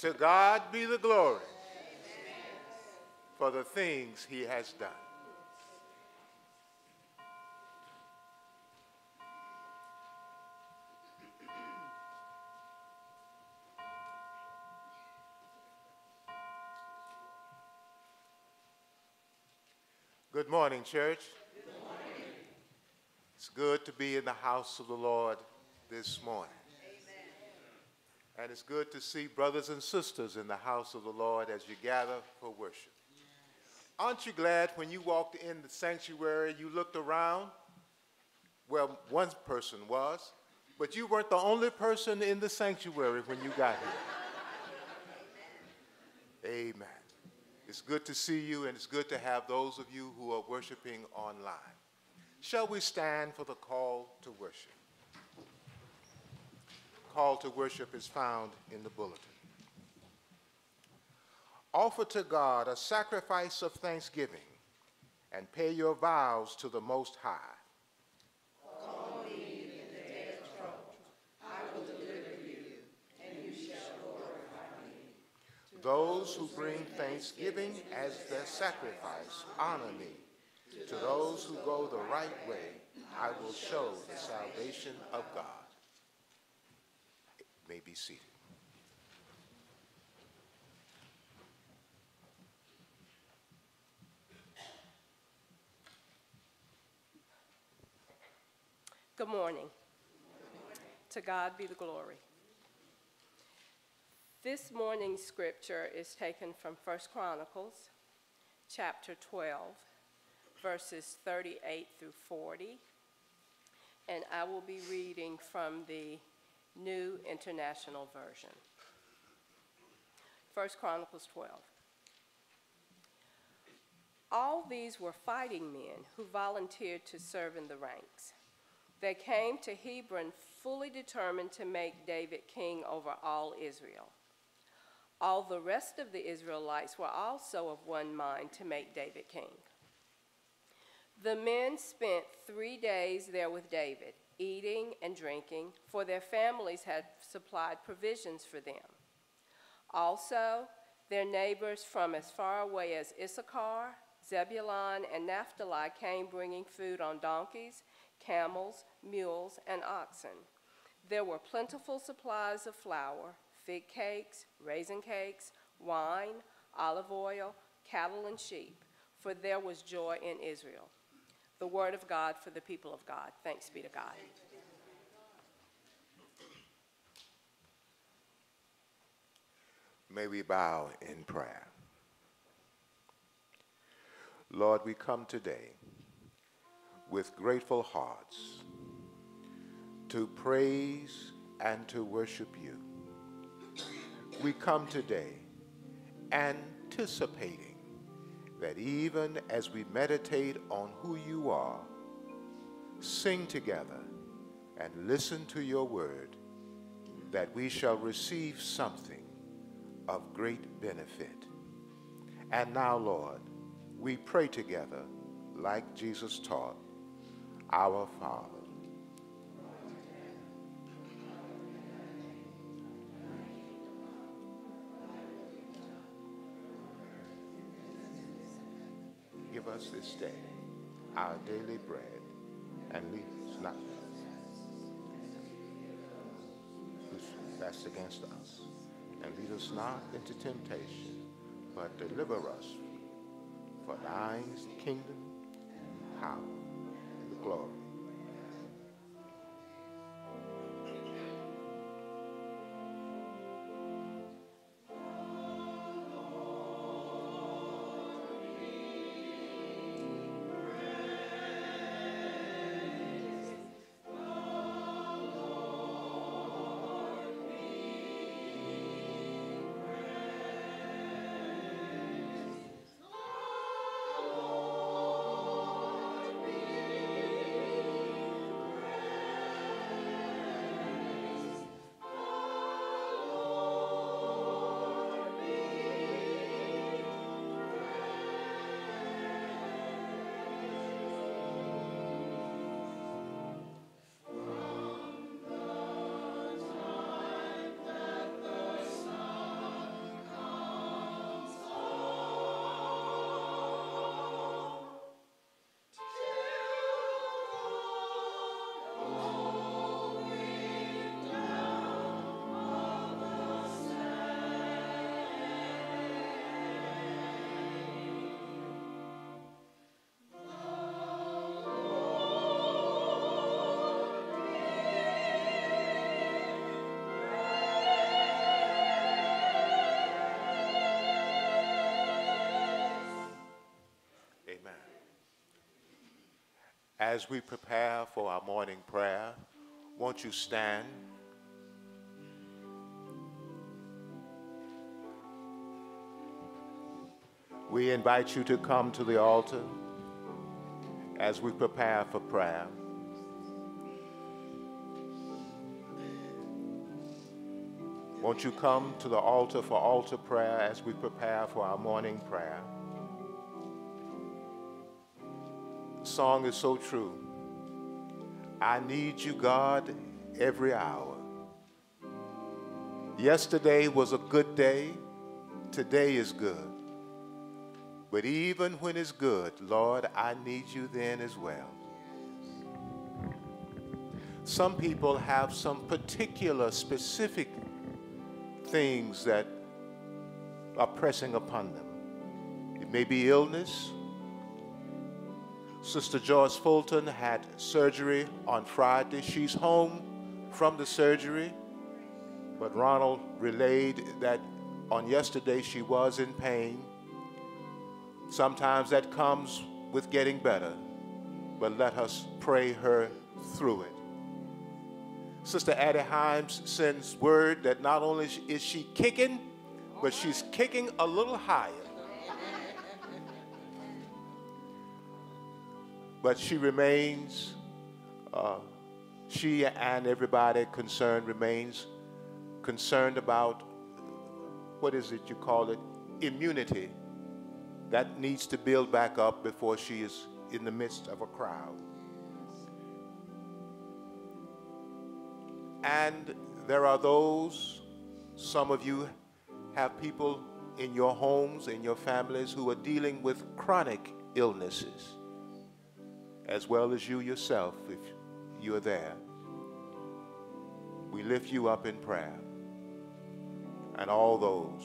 To God be the glory for the things he has done. Good morning, church. Good morning. It's good to be in the house of the Lord this morning. And it's good to see brothers and sisters in the house of the Lord as you gather for worship. Aren't you glad when you walked in the sanctuary, you looked around? Well, one person was, but you weren't the only person in the sanctuary when you got here. Amen. It's good to see you, and it's good to have those of you who are worshiping online. Shall we stand for the call to worship? Call to worship is found in the bulletin. Offer to God a sacrifice of thanksgiving and pay your vows to the Most High. Those who bring thanksgiving as their sacrifice honor me. To those who go the right way, I will show the salvation of God may be seated. Good morning. To God be the glory. This morning's scripture is taken from 1 Chronicles chapter 12, verses 38 through 40. And I will be reading from the New International Version. 1 Chronicles 12. All these were fighting men who volunteered to serve in the ranks. They came to Hebron fully determined to make David king over all Israel. All the rest of the Israelites were also of one mind to make David king. The men spent three days there with David eating and drinking, for their families had supplied provisions for them. Also, their neighbors from as far away as Issachar, Zebulun, and Naphtali came bringing food on donkeys, camels, mules, and oxen. There were plentiful supplies of flour, fig cakes, raisin cakes, wine, olive oil, cattle, and sheep, for there was joy in Israel the word of God for the people of God. Thanks be to God. May we bow in prayer. Lord, we come today with grateful hearts to praise and to worship you. We come today anticipating that even as we meditate on who you are, sing together, and listen to your word, that we shall receive something of great benefit. And now, Lord, we pray together like Jesus taught, Our Father give us this day our daily bread, and lead us not that's against us, and lead us not into temptation, but deliver us. For thine is the kingdom, and power, and the glory As we prepare for our morning prayer, won't you stand? We invite you to come to the altar as we prepare for prayer. Won't you come to the altar for altar prayer as we prepare for our morning prayer? Song is so true. I need you, God, every hour. Yesterday was a good day, today is good. But even when it's good, Lord, I need you then as well. Some people have some particular, specific things that are pressing upon them. It may be illness. Sister Joyce Fulton had surgery on Friday. She's home from the surgery, but Ronald relayed that on yesterday she was in pain. Sometimes that comes with getting better, but let us pray her through it. Sister Addie Himes sends word that not only is she kicking, but she's kicking a little higher. But she remains, uh, she and everybody concerned remains concerned about what is it you call it? Immunity. That needs to build back up before she is in the midst of a crowd. And there are those, some of you have people in your homes, in your families, who are dealing with chronic illnesses, as well as you yourself, if you are there. We lift you up in prayer. And all those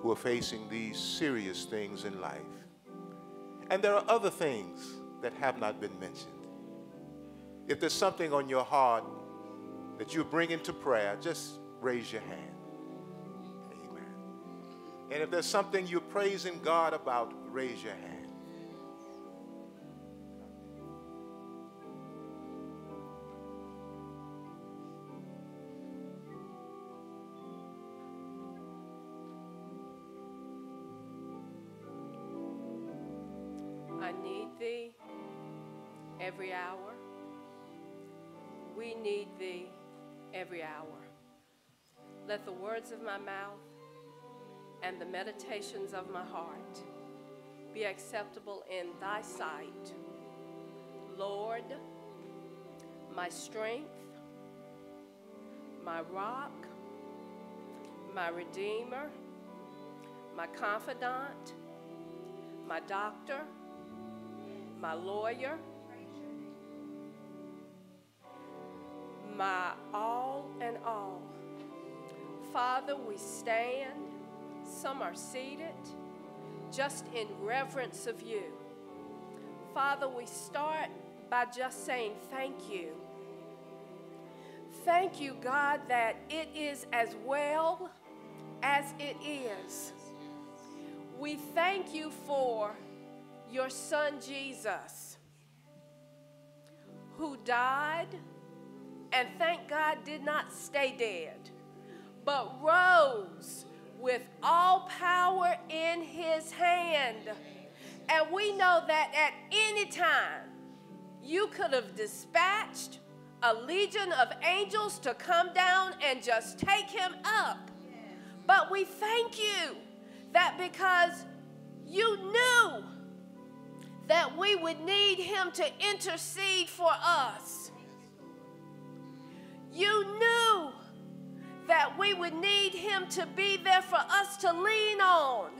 who are facing these serious things in life. And there are other things that have not been mentioned. If there's something on your heart that you bring into prayer, just raise your hand. Amen. And if there's something you're praising God about, raise your hand. Every hour. We need thee every hour. Let the words of my mouth and the meditations of my heart be acceptable in thy sight. Lord, my strength, my rock, my redeemer, my confidant, my doctor, my lawyer, my all and all. Father, we stand, some are seated, just in reverence of you. Father, we start by just saying thank you. Thank you, God, that it is as well as it is. We thank you for your son Jesus, who died and thank God did not stay dead, but rose with all power in his hand. And we know that at any time you could have dispatched a legion of angels to come down and just take him up. But we thank you that because you knew that we would need him to intercede for us. You knew that we would need him to be there for us to lean on.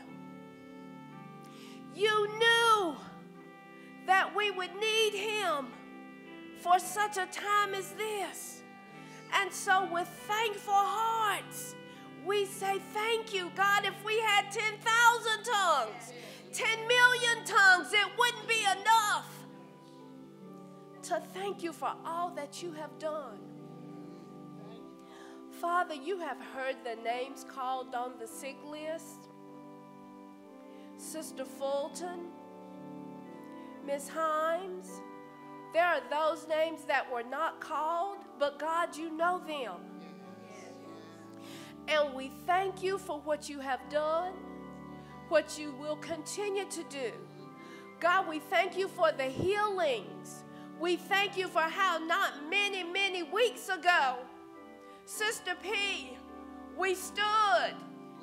You knew that we would need him for such a time as this. And so, with thankful hearts, we say, Thank you, God. If we had 10,000 tongues, 10 million tongues, it wouldn't be enough to thank you for all that you have done. Father, you have heard the names called on the sick list Sister Fulton, Miss Himes, There are those names that were not called, but God, you know them. And we thank you for what you have done, what you will continue to do. God, we thank you for the healings. We thank you for how not many, many weeks ago, Sister P, we stood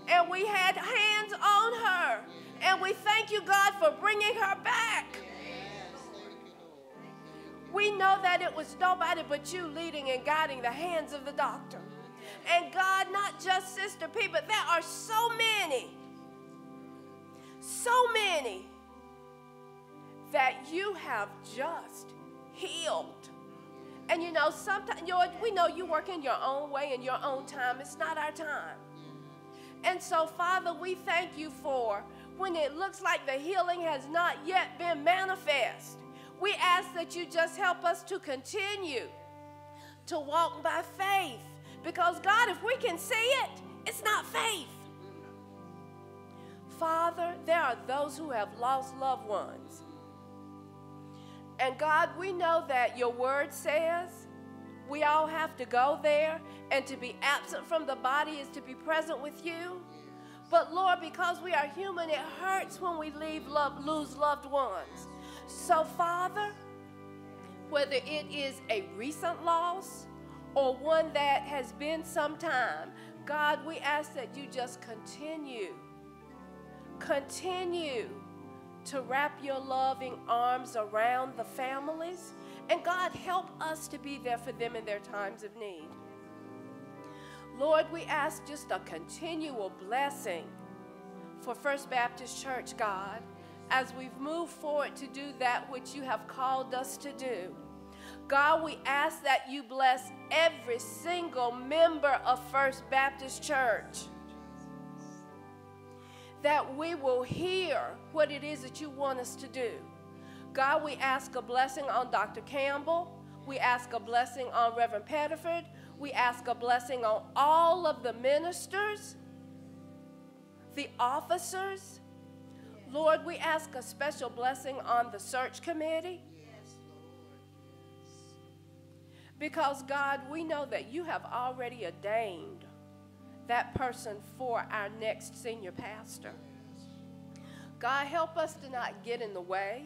and we had hands on her. And we thank you, God, for bringing her back. We know that it was nobody but you leading and guiding the hands of the doctor. And God, not just Sister P, but there are so many, so many that you have just healed. And you know, sometimes we know you work in your own way in your own time. It's not our time. And so, Father, we thank you for when it looks like the healing has not yet been manifest. We ask that you just help us to continue to walk by faith. Because, God, if we can see it, it's not faith. Father, there are those who have lost loved ones. And God, we know that your word says we all have to go there, and to be absent from the body is to be present with you. But Lord, because we are human, it hurts when we leave love, lose loved ones. So, Father, whether it is a recent loss or one that has been some time, God, we ask that you just continue, continue to wrap your loving arms around the families. And God, help us to be there for them in their times of need. Lord, we ask just a continual blessing for First Baptist Church, God, as we've moved forward to do that which you have called us to do. God, we ask that you bless every single member of First Baptist Church. That we will hear what it is that you want us to do. God, we ask a blessing on Dr. Campbell. We ask a blessing on Reverend Pettiford. We ask a blessing on all of the ministers, the officers. Lord, we ask a special blessing on the search committee. Because, God, we know that you have already ordained that person for our next senior pastor. God, help us to not get in the way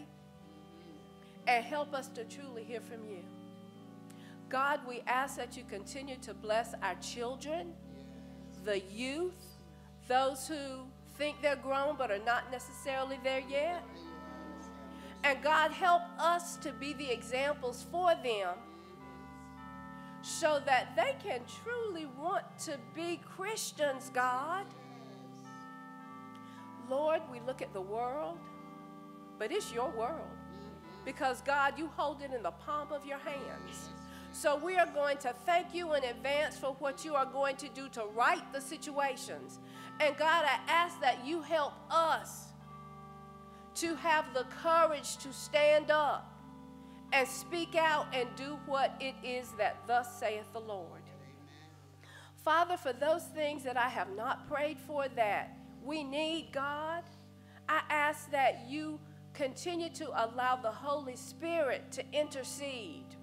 and help us to truly hear from you. God, we ask that you continue to bless our children, the youth, those who think they're grown but are not necessarily there yet. And God, help us to be the examples for them so that they can truly want to be Christians, God. Lord, we look at the world, but it's your world. Because, God, you hold it in the palm of your hands. So we are going to thank you in advance for what you are going to do to right the situations. And God, I ask that you help us to have the courage to stand up and speak out and do what it is that thus saith the Lord. Father, for those things that I have not prayed for that we need, God, I ask that you continue to allow the Holy Spirit to intercede.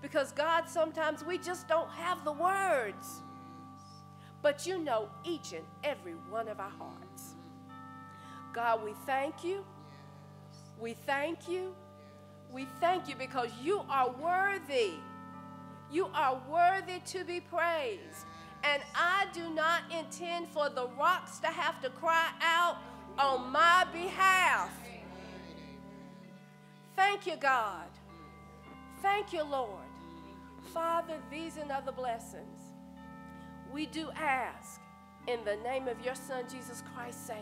Because, God, sometimes we just don't have the words. But you know each and every one of our hearts. God, we thank you. We thank you. We thank you because you are worthy. You are worthy to be praised. And I do not intend for the rocks to have to cry out on my behalf. Thank you, God. Thank you, Lord. Father, these and other blessings we do ask in the name of your Son, Jesus Christ's sake.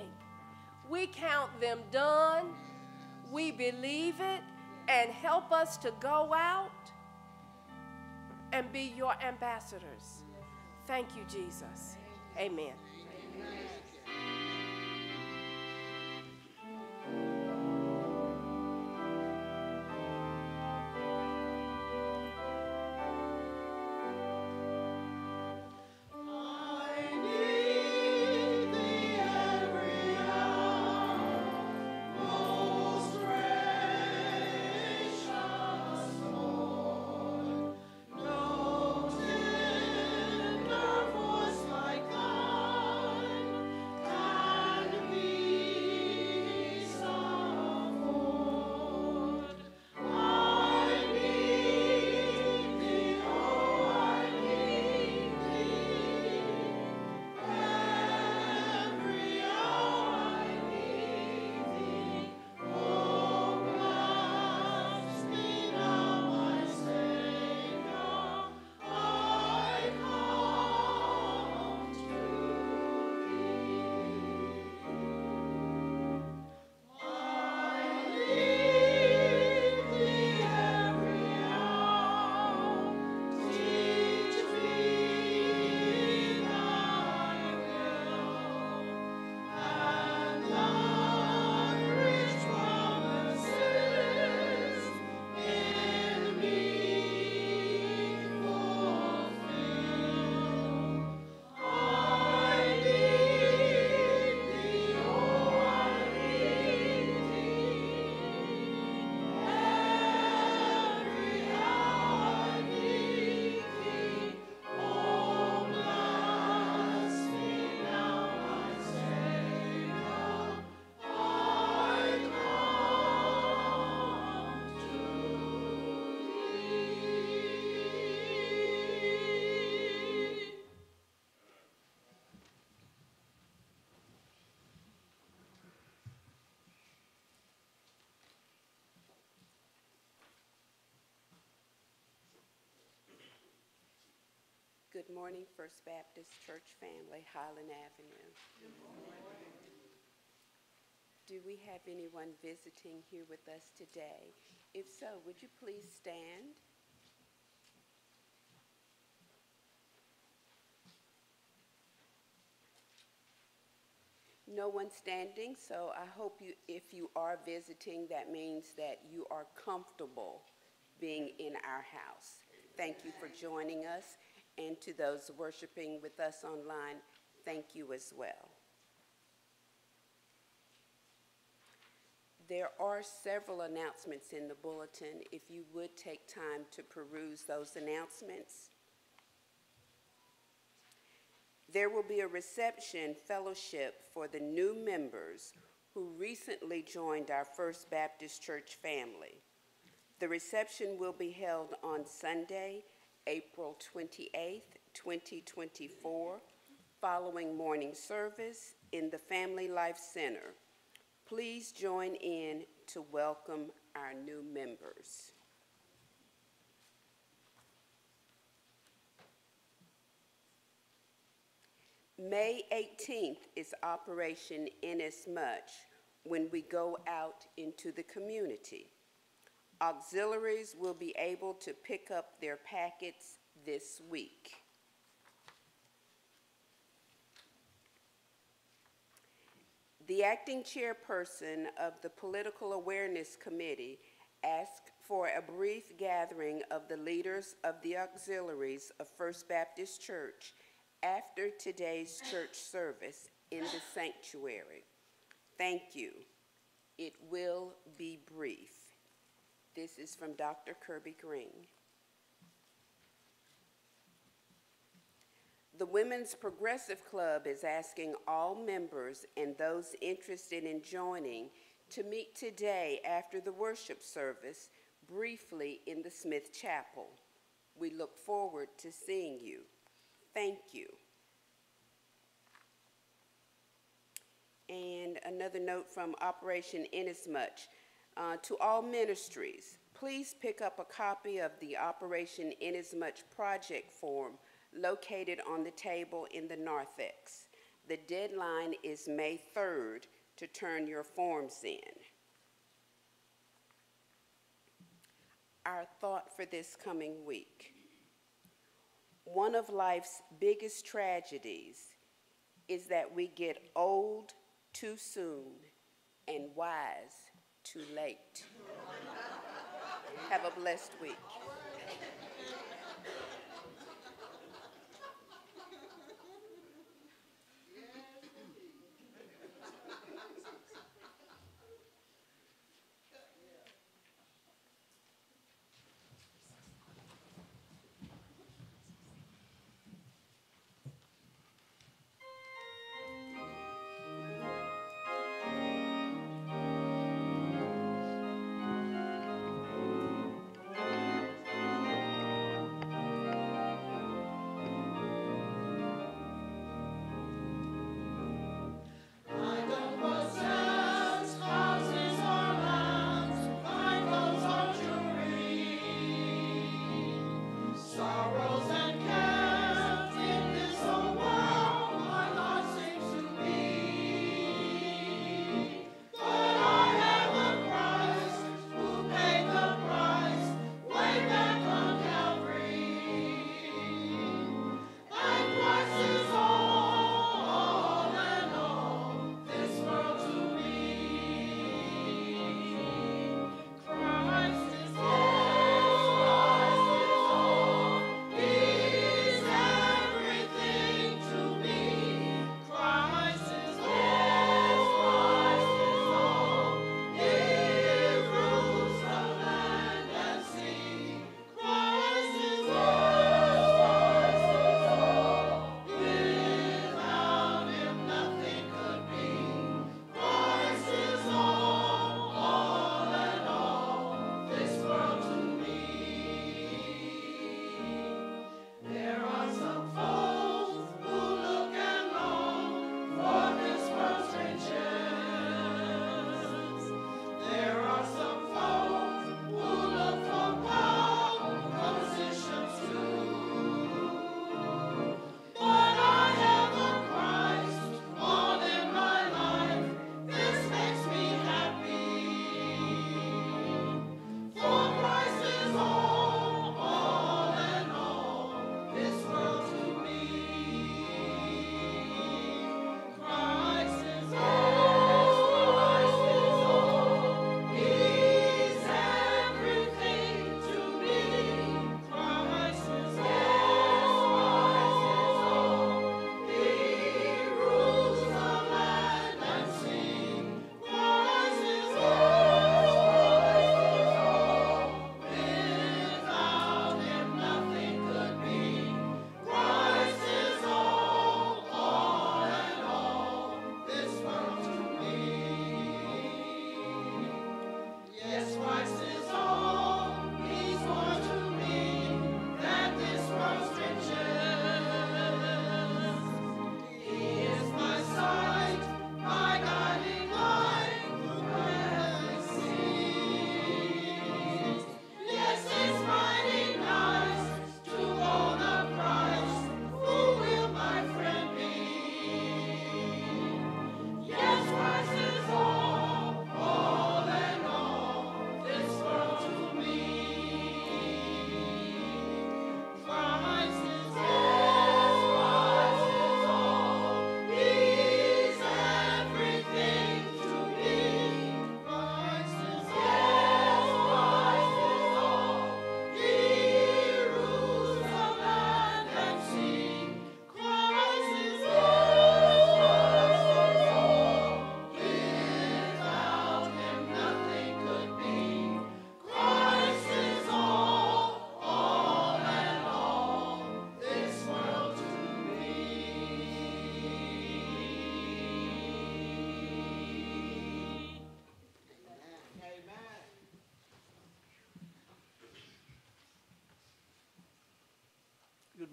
We count them done. We believe it and help us to go out and be your ambassadors. Thank you, Jesus. Amen. Amen. Good morning, First Baptist Church family, Highland Avenue. Do we have anyone visiting here with us today? If so, would you please stand? No one standing, so I hope you, if you are visiting, that means that you are comfortable being in our house. Thank you for joining us, and to those worshiping with us online, thank you as well. There are several announcements in the bulletin. If you would take time to peruse those announcements. There will be a reception fellowship for the new members who recently joined our First Baptist Church family. The reception will be held on Sunday, April 28th, 2024, following morning service in the Family Life Center. Please join in to welcome our new members. May 18th is Operation Inasmuch when we go out into the community. Auxiliaries will be able to pick up their packets this week. The acting chairperson of the Political Awareness Committee asked for a brief gathering of the leaders of the auxiliaries of First Baptist Church after today's church service in the sanctuary. Thank you. It will be brief. This is from Dr. Kirby Green. The Women's Progressive Club is asking all members and those interested in joining to meet today after the worship service briefly in the Smith Chapel. We look forward to seeing you. Thank you. And another note from Operation Inasmuch. Uh, to all ministries, please pick up a copy of the Operation Inasmuch project form located on the table in the narthex. The deadline is May 3rd to turn your forms in. Our thought for this coming week. One of life's biggest tragedies is that we get old too soon and wise too late. Have a blessed week.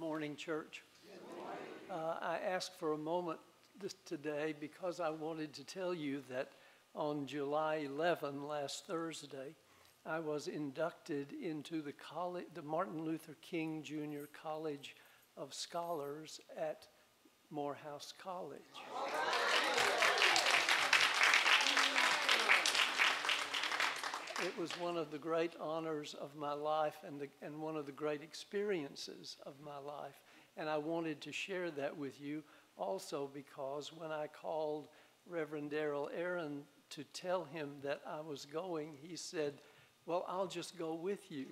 Morning, church. Uh, I asked for a moment today because I wanted to tell you that on July 11, last Thursday, I was inducted into the the Martin Luther King Jr. College of Scholars at Morehouse College. It was one of the great honors of my life and, the, and one of the great experiences of my life. And I wanted to share that with you also because when I called Reverend Darrell Aaron to tell him that I was going, he said, Well, I'll just go with you.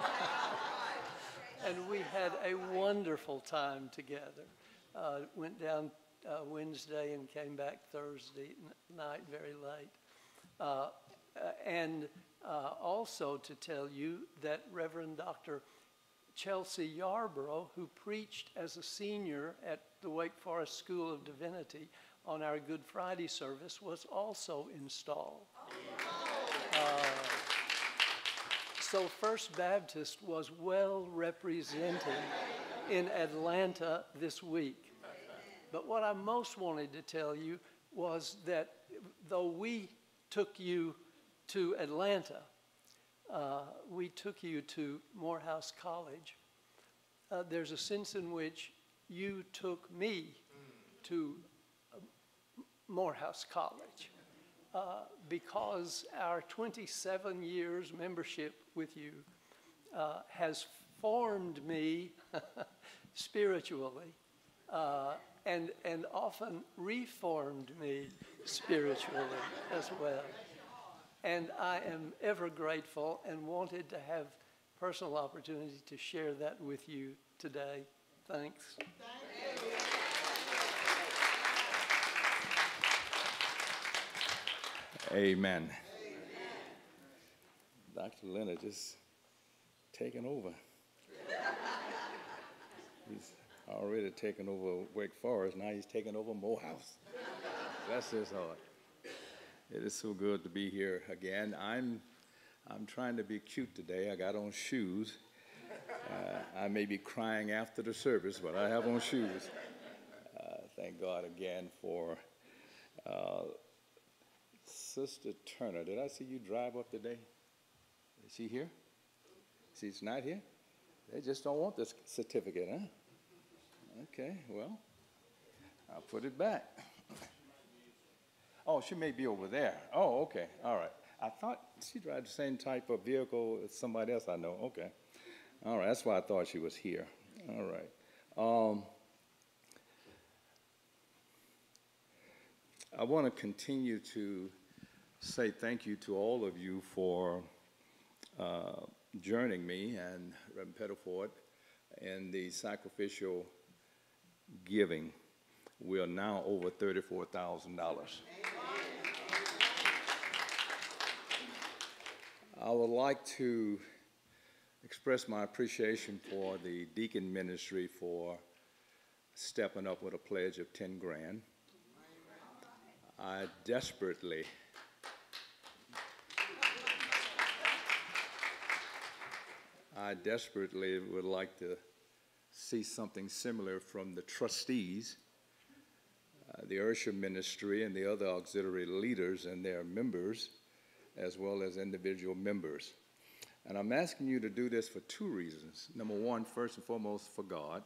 and we had a wonderful time together. Uh, went down uh, Wednesday and came back Thursday n- night very late. Uh, uh, and uh, also to tell you that Reverend Dr. Chelsea Yarborough, who preached as a senior at the Wake Forest School of Divinity on our Good Friday service, was also installed. Uh, so First Baptist was well represented in Atlanta this week. But what I most wanted to tell you was that though we took you to Atlanta, uh, we took you to Morehouse College. Uh, there's a sense in which you took me to uh, Morehouse College uh, because our 27 years membership with you uh, has formed me spiritually uh, and, and often reformed me spiritually as well. And I am ever grateful and wanted to have personal opportunity to share that with you today. Thanks. Amen. Dr. Leonard just taking over. he's already taken over Wake Forest. Now he's taking over Morehouse. Bless his heart. It is so good to be here again. I'm, I'm trying to be cute today. I got on shoes. Uh, I may be crying after the service, but I have on shoes. Uh, thank God again for uh, Sister Turner. Did I see you drive up today? Is she here? She's not here? They just don't want this certificate, huh? Okay, well, I'll put it back. Oh, she may be over there. Oh, okay, all right. I thought she drives the same type of vehicle as somebody else I know. Okay. All right, that's why I thought she was here. All right. Um, I want to continue to say thank you to all of you for uh, joining me and Reverend Pettiford in the sacrificial giving. We are now over $34,000. I would like to express my appreciation for the deacon ministry for stepping up with a pledge of 10 grand. I desperately I desperately would like to see something similar from the trustees, uh, the Ursha ministry, and the other auxiliary leaders and their members, as well as individual members. And I'm asking you to do this for two reasons. Number one, first and foremost, for God,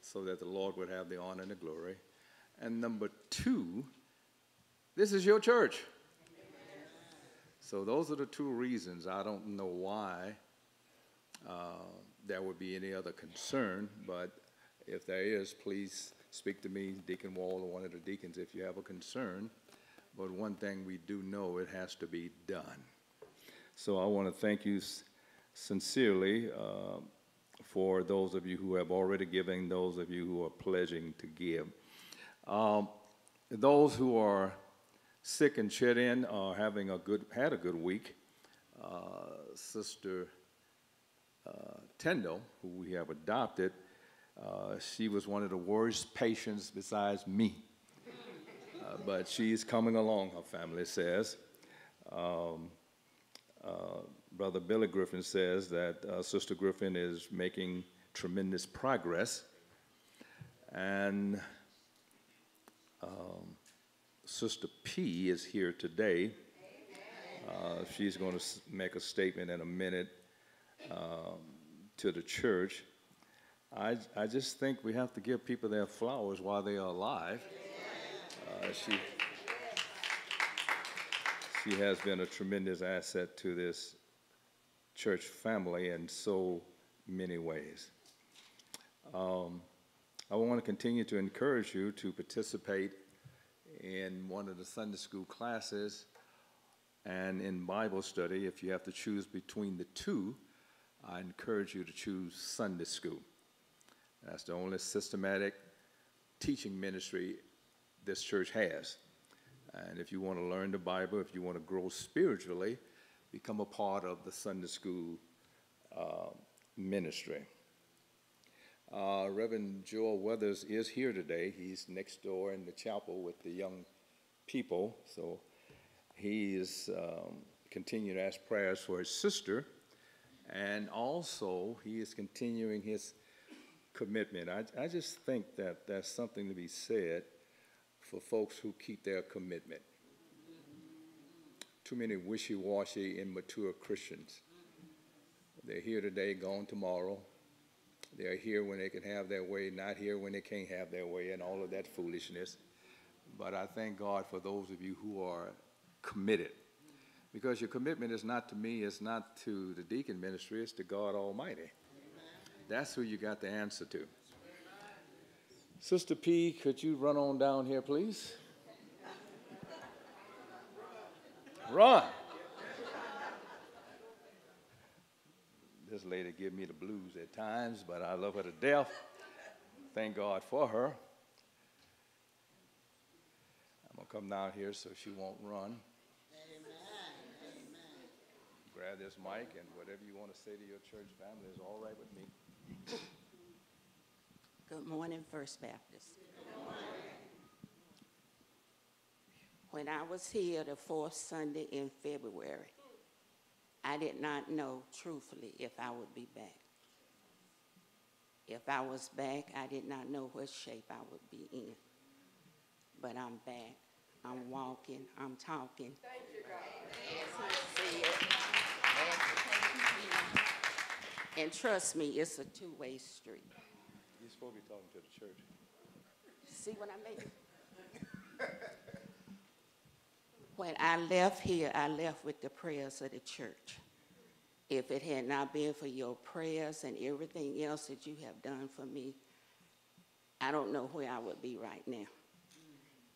so that the Lord would have the honor and the glory. And number two, this is your church. So those are the two reasons. I don't know why uh, there would be any other concern, but if there is, please speak to me, Deacon Wall, or one of the deacons, if you have a concern. But one thing we do know, it has to be done. So I want to thank you sincerely uh, for those of you who have already given, those of you who are pledging to give. Um, those who are sick and shut in are having a good, had a good week. Uh, Sister uh, Tendo, who we have adopted, uh, she was one of the worst patients besides me. Uh, but she's coming along, her family says. Um, uh, Brother Billy Griffin says that uh, Sister Griffin is making tremendous progress. And um, Sister P is here today. Uh, she's going to make a statement in a minute um, to the church. I, I just think we have to give people their flowers while they are alive. Uh, she, she has been a tremendous asset to this church family in so many ways. Um, I want to continue to encourage you to participate in one of the Sunday school classes and in Bible study. If you have to choose between the two, I encourage you to choose Sunday school. That's the only systematic teaching ministry this church has. And if you want to learn the Bible, if you want to grow spiritually, become a part of the Sunday school uh, ministry. Uh, Reverend Joel Weathers is here today. He's next door in the chapel with the young people. So he is um, continuing to ask prayers for his sister. And also, he is continuing his commitment. I, I just think that that's something to be said for folks who keep their commitment. Too many wishy washy, immature Christians. They're here today, gone tomorrow. They're here when they can have their way, not here when they can't have their way, and all of that foolishness. But I thank God for those of you who are committed. Because your commitment is not to me, it's not to the deacon ministry, it's to God Almighty. That's who you got the answer to. Sister P, could you run on down here, please? Run. This lady give me the blues at times, but I love her to death. Thank God for her. I'm gonna come down here so she won't run. Grab this mic and whatever you want to say to your church family is all right with me. Good morning, First Baptist. When I was here the fourth Sunday in February, I did not know truthfully if I would be back. If I was back, I did not know what shape I would be in. But I'm back. I'm walking. I'm talking. Thank you, God. And trust me, it's a two-way street. You're supposed to be talking to the church. See what I mean? when I left here, I left with the prayers of the church. If it had not been for your prayers and everything else that you have done for me, I don't know where I would be right now.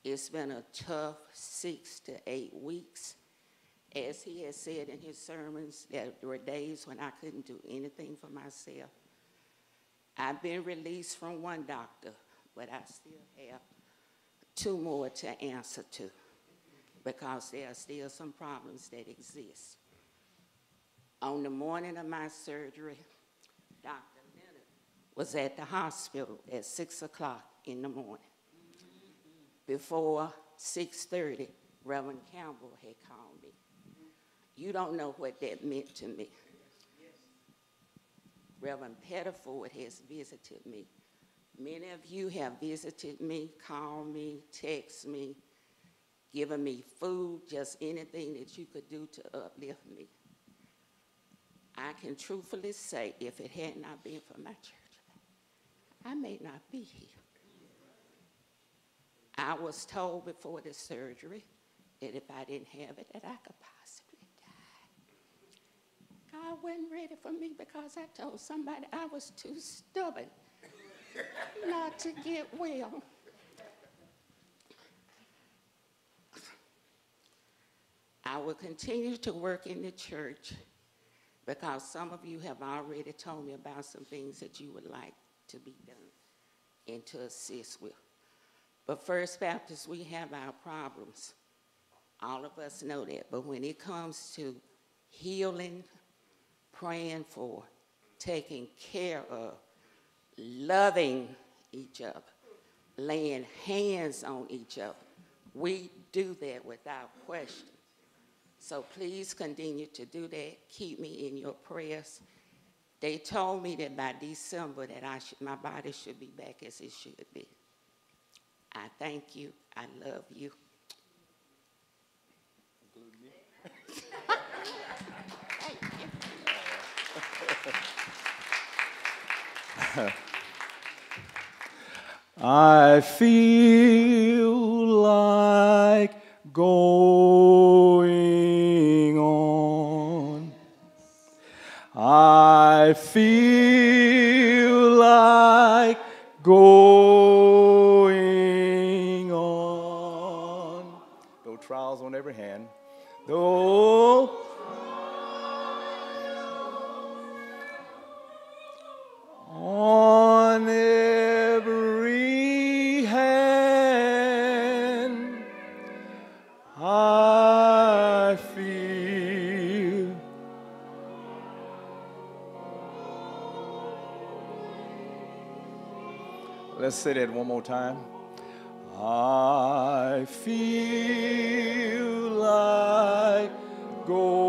It's been a tough six to eight weeks. As he has said in his sermons, there were days when I couldn't do anything for myself. I've been released from one doctor, but I still have two more to answer to because there are still some problems that exist. On the morning of my surgery, Dr. Leonard was at the hospital at 6 o'clock in the morning. Before 6.30, Reverend Campbell had called me. You don't know what that meant to me. Reverend Pettiford has visited me. Many of you have visited me, called me, text me, given me food, just anything that you could do to uplift me. I can truthfully say, if it had not been for my church, I may not be here. I was told before the surgery that if I didn't have it, that I could possibly die. God wasn't ready for me because I told somebody I was too stubborn not to get well. I will continue to work in the church because some of you have already told me about some things that you would like to be done and to assist with. But First Baptist, we have our problems. All of us know that. But when it comes to healing, praying for, taking care of, loving each other, laying hands on each other, we do that without question. So please continue to do that. Keep me in your prayers. They told me that by December that I should, my body should be back as it should be. I thank you. I love you. I feel like going on. I feel like going on. Though trials on every hand, though one more time. I feel like going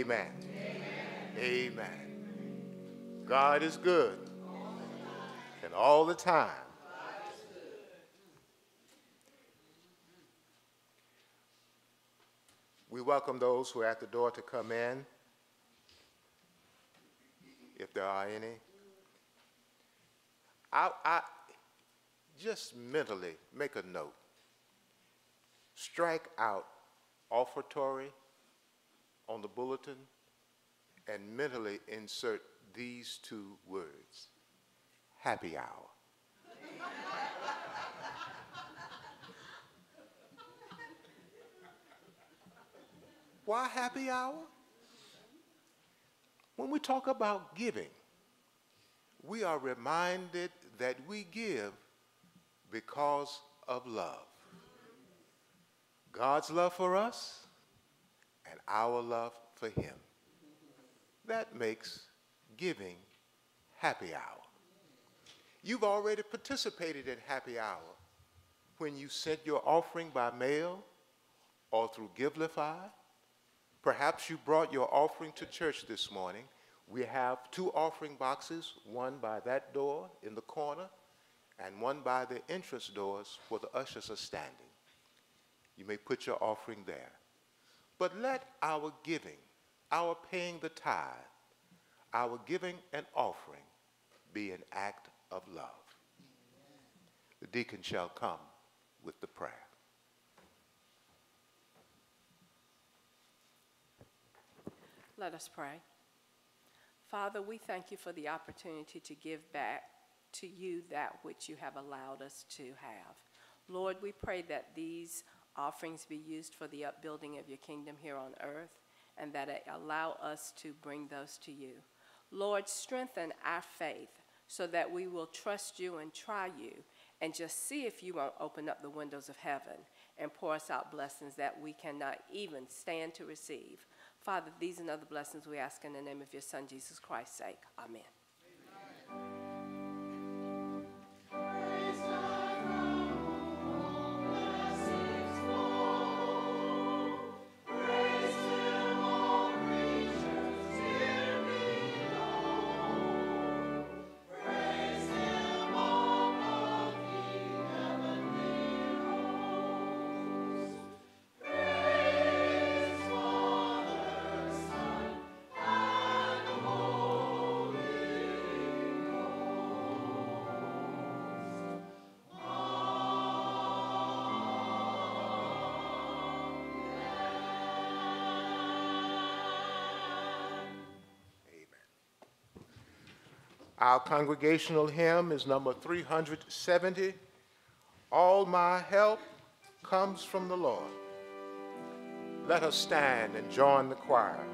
amen. Amen. God is good. And all the time. We welcome those who are at the door to come in, if there are any. I, I just mentally make a note. Strike out offertory on the bulletin and mentally insert these two words happy hour. Why happy hour? When we talk about giving, we are reminded that we give because of love. God's love for us and our love for Him. That makes giving happy hour. You've already participated in happy hour when you sent your offering by mail or through Givelify. Perhaps you brought your offering to church this morning. We have two offering boxes, one by that door in the corner and one by the entrance doors where the ushers are standing. You may put your offering there. But let our giving, our paying the tithe, our giving and offering be an act of love. The deacon shall come with the prayer. Let us pray. Father, we thank you for the opportunity to give back to you that which you have allowed us to have. Lord, we pray that these offerings be used for the upbuilding of your kingdom here on earth and that it allow us to bring those to you. Lord, strengthen our faith so that we will trust you and try you and just see if you won't open up the windows of heaven and pour us out blessings that we cannot even stand to receive. Father, these and other blessings we ask in the name of your Son, Jesus Christ's sake. Amen. Our congregational hymn is number 370. All my help comes from the Lord. Let us stand and join the choir.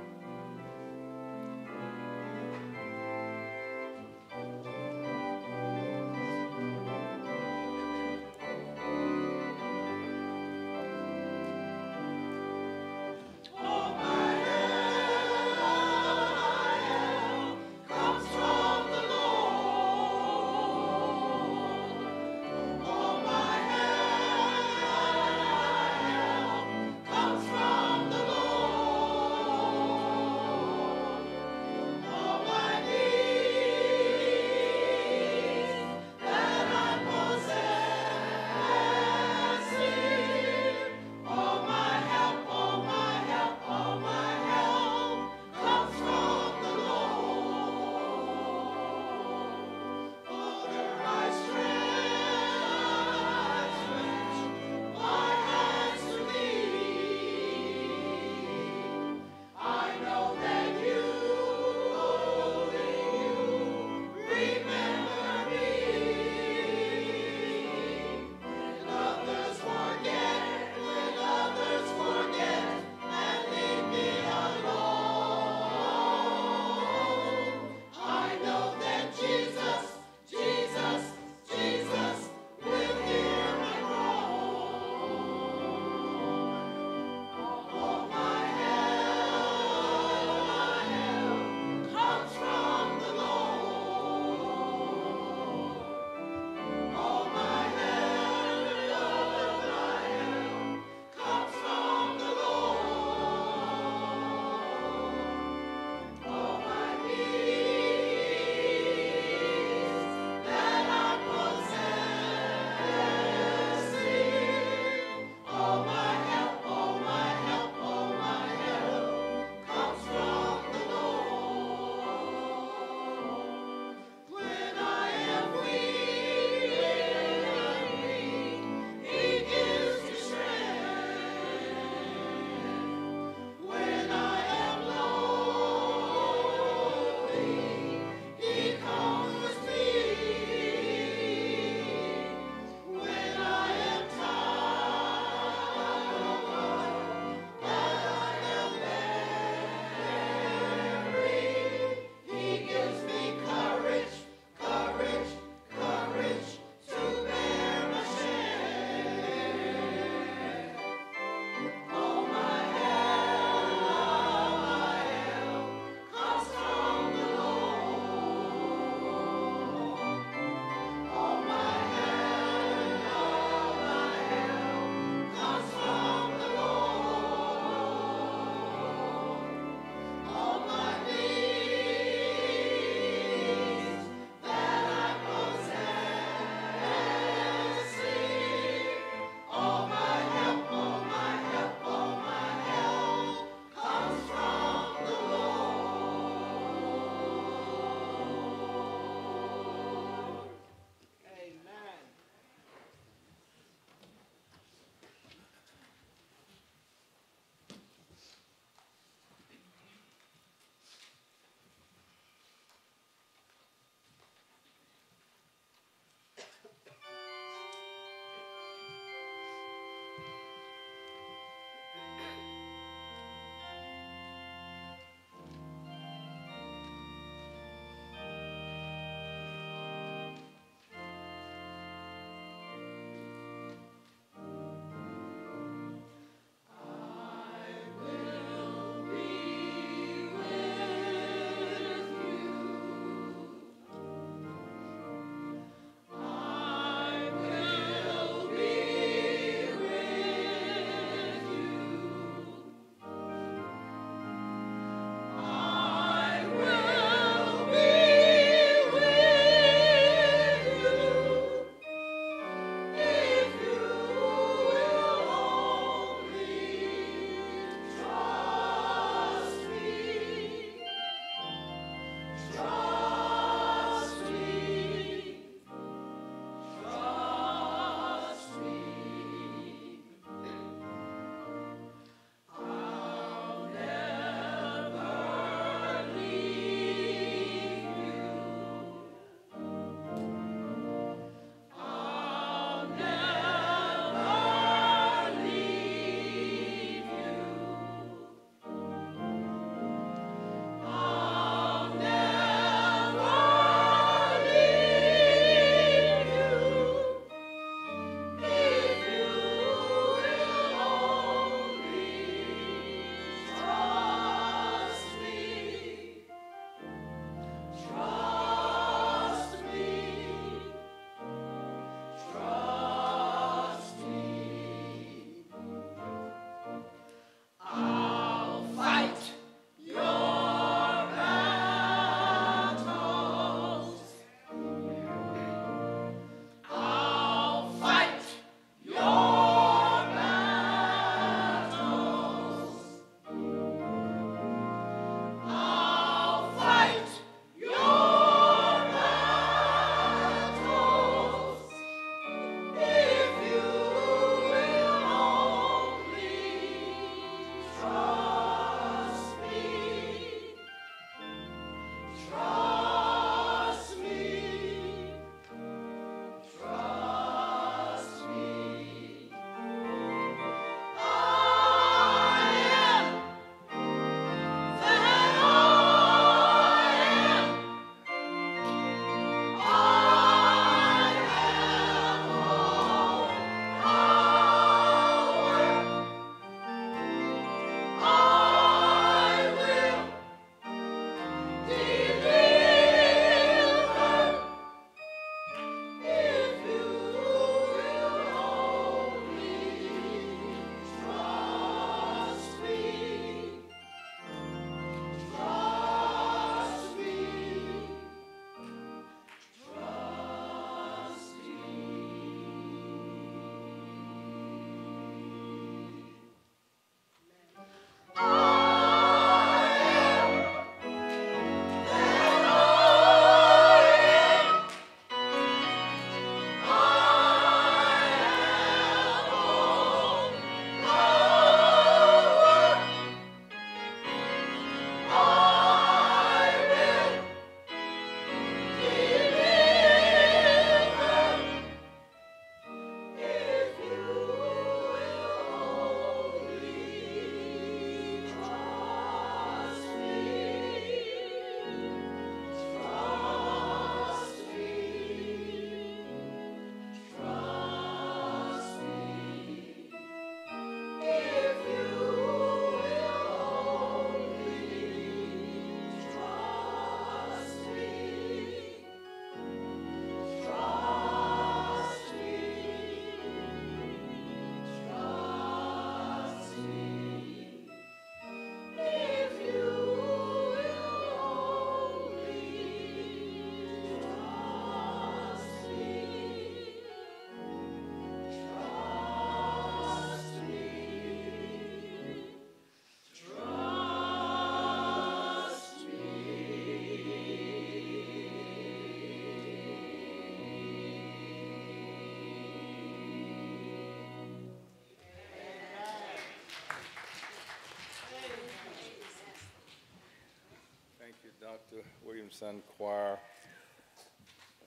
Dr. Williamson Choir.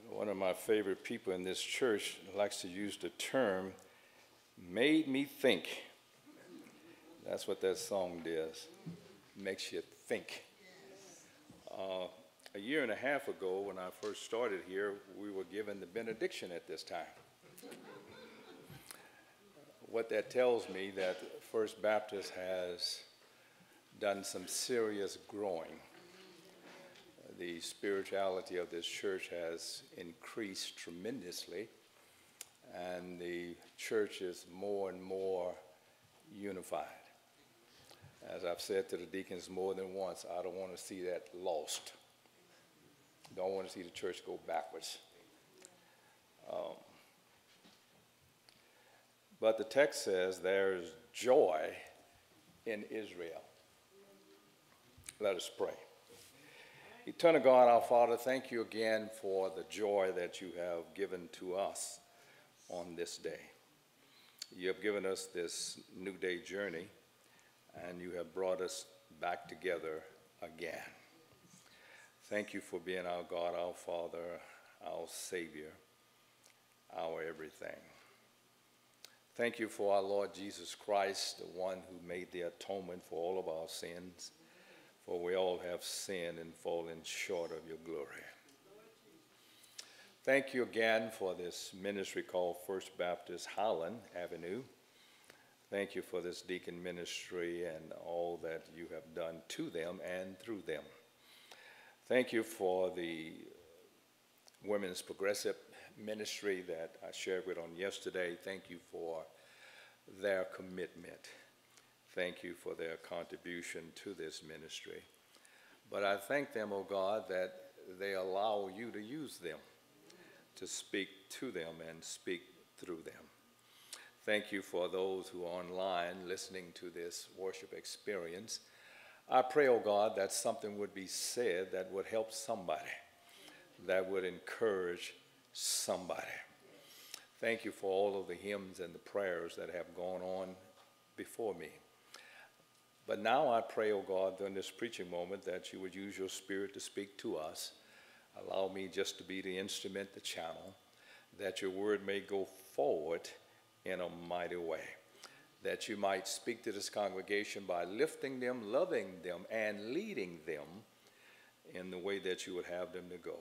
One of my favorite people in this church likes to use the term, made me think. That's what that song does, makes you think. Uh, a year and a half ago, when I first started here, we were given the benediction at this time. what that tells me that First Baptist has done some serious growing. The spirituality of this church has increased tremendously, and the church is more and more unified. As I've said to the deacons more than once, I don't want to see that lost. Don't want to see the church go backwards. Um, but the text says there's joy in Israel. Let us pray. Eternal God, our Father, thank you again for the joy that you have given to us on this day. You have given us this new day journey, and you have brought us back together again. Thank you for being our God, our Father, our Savior, our everything. Thank you for our Lord Jesus Christ, the one who made the atonement for all of our sins for we all have sinned and fallen short of your glory. Thank you again for this ministry called First Baptist Highland Avenue. Thank you for this deacon ministry and all that you have done to them and through them. Thank you for the women's progressive ministry that I shared with on yesterday. Thank you for their commitment. Thank you for their contribution to this ministry. But I thank them, O oh God, that they allow you to use them, to speak to them and speak through them. Thank you for those who are online listening to this worship experience. I pray, O oh God, that something would be said that would help somebody, that would encourage somebody. Thank you for all of the hymns and the prayers that have gone on before me. But now I pray, O oh God, during this preaching moment, that you would use your spirit to speak to us. Allow me just to be the instrument, the channel, that your word may go forward in a mighty way. That you might speak to this congregation by lifting them, loving them, and leading them in the way that you would have them to go.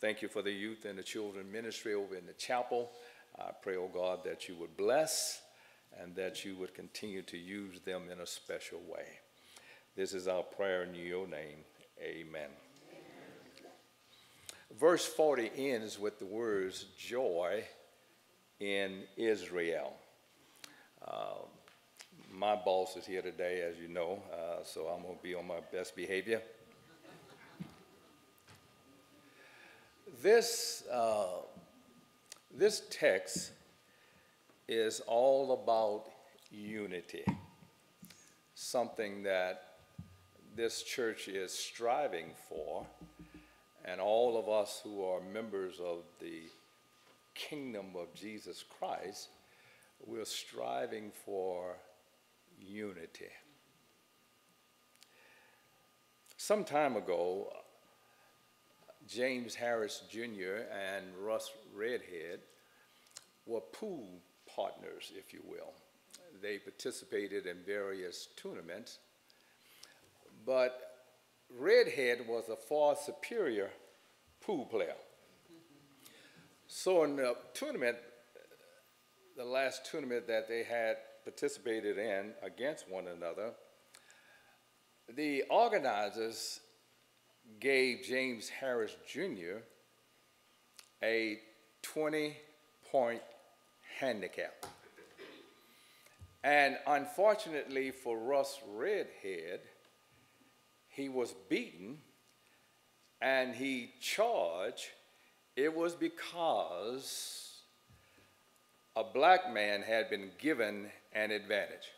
Thank you for the youth and the children ministry over in the chapel. I pray, O oh God, that you would bless and that you would continue to use them in a special way. This is our prayer in your name. Amen. Amen. Verse 40 ends with the words joy in Israel. Uh, my boss is here today, as you know, uh, so I'm going to be on my best behavior. This, uh, this text is all about unity, something that this church is striving for, and all of us who are members of the kingdom of Jesus Christ, we're striving for unity. Some time ago, James Harris Jr. and Russ Redhead were pool partners, if you will. They participated in various tournaments, but Redhead was a far superior pool player. So in the tournament, the last tournament that they had participated in against one another, the organizers gave James Harris Jr. a 20 point handicap. And unfortunately for Russ Redhead, he was beaten and he charged it was because a black man had been given an advantage.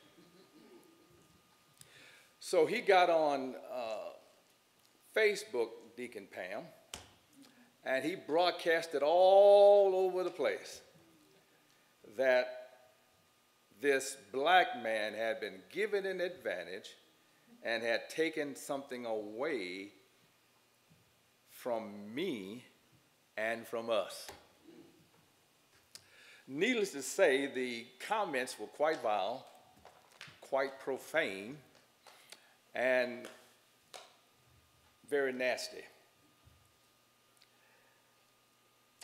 So he got on uh, Facebook, Deacon Pam, and he broadcasted all over the place that this black man had been given an advantage and had taken something away from me and from us. Needless to say, the comments were quite vile, quite profane, and very nasty.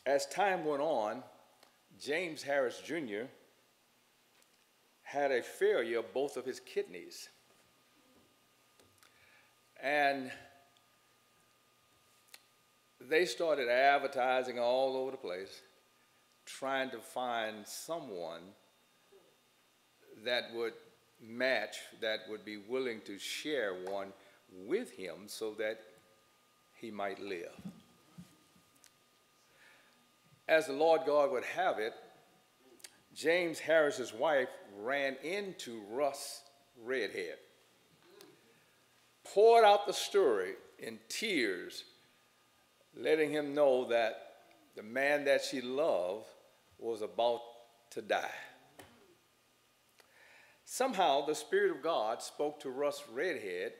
As time went on, James Harris Jr. had a failure of both of his kidneys. And they started advertising all over the place, trying to find someone that would match, that would be willing to share one with him so that he might live. As the Lord God would have it, James Harris's wife ran into Russ Redhead, poured out the story in tears, letting him know that the man that she loved was about to die. Somehow the Spirit of God spoke to Russ Redhead,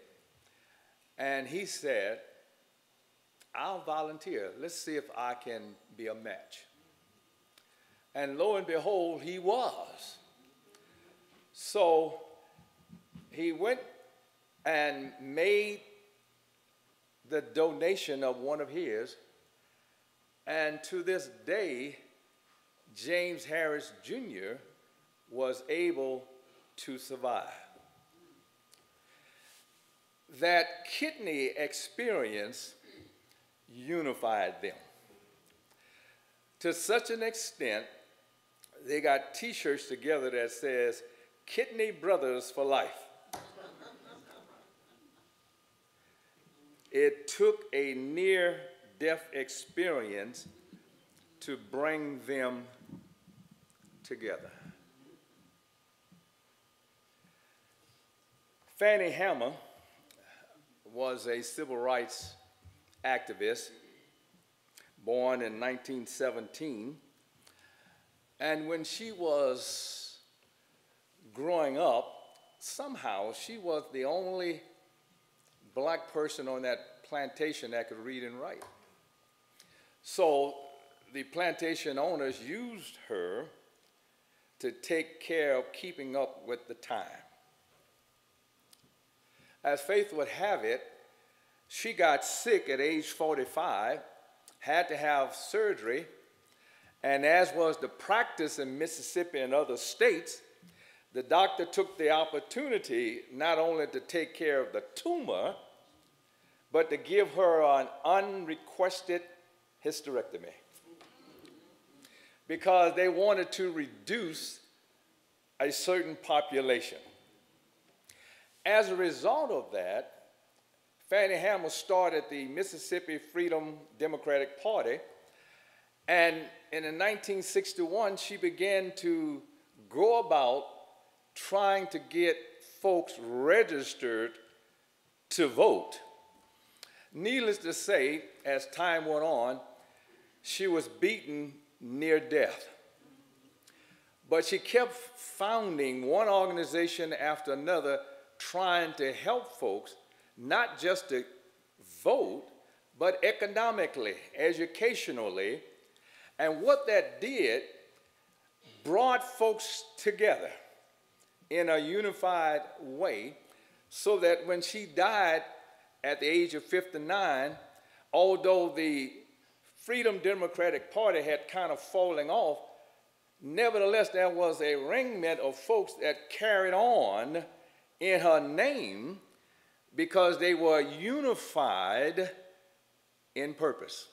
and he said, I'll volunteer. Let's see if I can be a match. And lo and behold, he was. So he went and made the donation of one of his. And to this day, James Harris Jr. was able to survive. That kidney experience unified them. To such an extent they got t-shirts together that says kidney brothers for life. It took a near death experience to bring them together. Fannie Hamer was a civil rights activist, born in 1917. And when she was growing up, somehow she was the only black person on that plantation that could read and write. So the plantation owners used her to take care of keeping up with the time. As faith would have it, she got sick at age 45, had to have surgery, and as was the practice in Mississippi and other states, the doctor took the opportunity not only to take care of the tumor, but to give her an unrequested hysterectomy because they wanted to reduce a certain population. As a result of that, Fannie Hamer started the Mississippi Freedom Democratic Party. And in 1961, she began to go about trying to get folks registered to vote. Needless to say, as time went on, she was beaten near death. But she kept founding one organization after another, trying to help folks not just to vote, but economically, educationally. And what that did brought folks together in a unified way so that when she died at the age of 59, although the Freedom Democratic Party had kind of fallen off, nevertheless, there was a ringment of folks that carried on in her name because they were unified in purpose.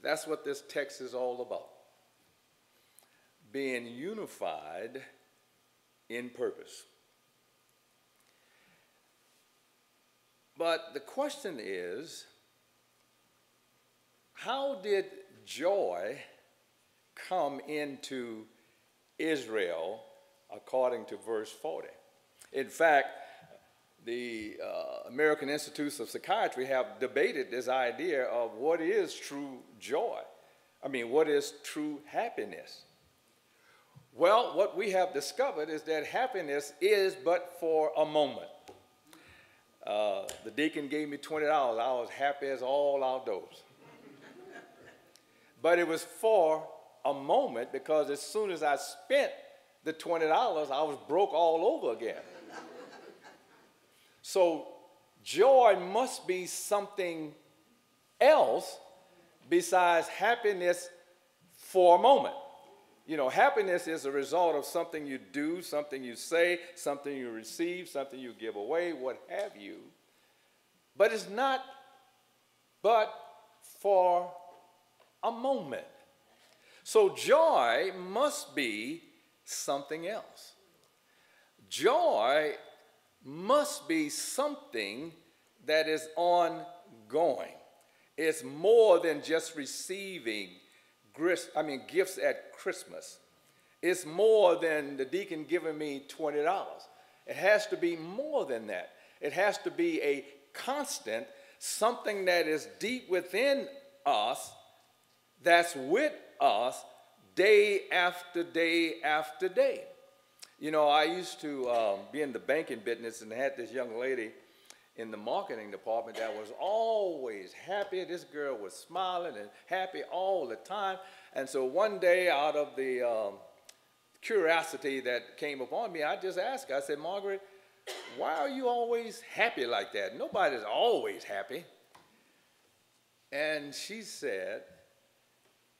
That's what this text is all about. Being unified in purpose. But the question is how did joy come into Israel according to verse 40? In fact, the uh, American Institutes of Psychiatry have debated this idea of what is true joy. I mean, what is true happiness? Well, what we have discovered is that happiness is but for a moment. uh, the deacon gave me $20. I was happy as all outdoors. but it was for a moment because as soon as I spent the $20, I was broke all over again. So joy must be something else besides happiness for a moment. You know, happiness is a result of something you do, something you say, something you receive, something you give away, what have you. But it's not but for a moment. So joy must be something else. Joy must be something that is ongoing. It's more than just receiving I mean, gifts at Christmas. It's more than the deacon giving me $20. It has to be more than that. It has to be a constant, something that is deep within us, that's with us day after day after day. You know, I used to um, be in the banking business and had this young lady in the marketing department that was always happy. This girl was smiling and happy all the time. And so one day, out of the um, curiosity that came upon me, I just asked her, I said, Margaret, why are you always happy like that? Nobody's always happy. And she said,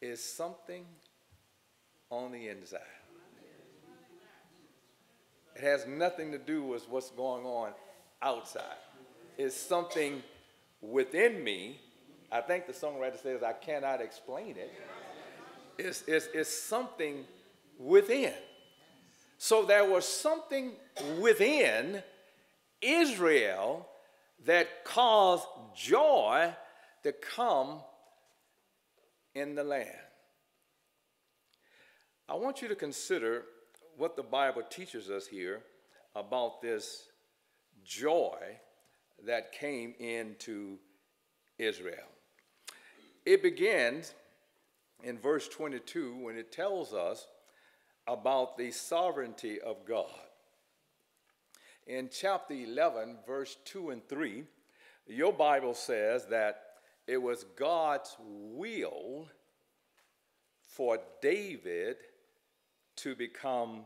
it's something on the inside. It has nothing to do with what's going on outside It's something within me. I think the songwriter says, I cannot explain it. It's, it's, it's something within. So there was something within Israel that caused joy to come in the land. I want you to consider what the Bible teaches us here about this joy that came into Israel. It begins in verse 22 when it tells us about the sovereignty of God. In chapter 11, verse 2 and 3, your Bible says that it was God's will for David to become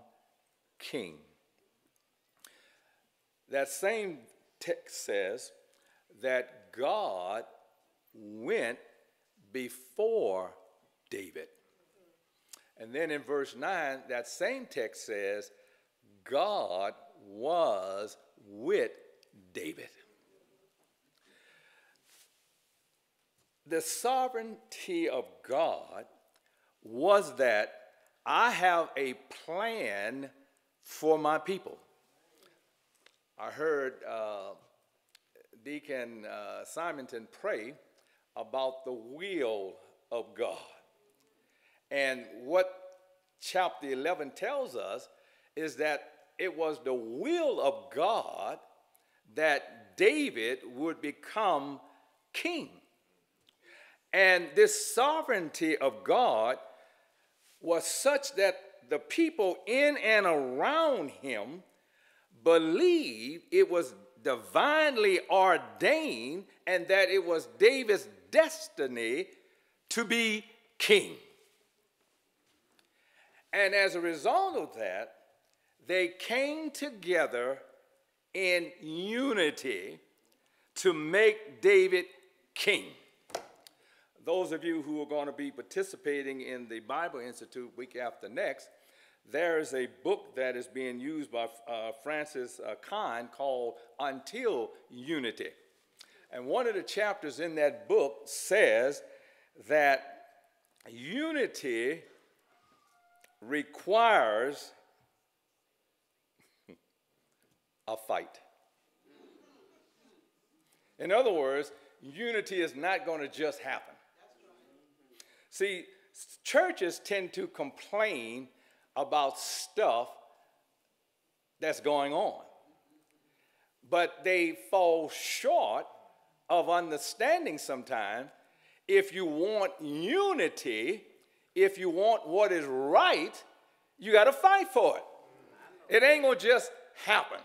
king. That same text says that God went before David. And then in verse 9, that same text says, God was with David. The sovereignty of God was that I have a plan for my people. I heard uh, Deacon uh, Simington pray about the will of God. And what chapter 11 tells us is that it was the will of God that David would become king. And this sovereignty of God was such that the people in and around him believed it was divinely ordained and that it was David's destiny to be king. And as a result of that, they came together in unity to make David king. Those of you who are going to be participating in the Bible Institute week after next, there is a book that is being used by uh, Francis uh, Chan called Until Unity. And one of the chapters in that book says that unity requires a fight. In other words, unity is not going to just happen. See, churches tend to complain about stuff that's going on. But they fall short of understanding sometimes if you want unity, if you want what is right, you got to fight for it. It ain't going to just happen.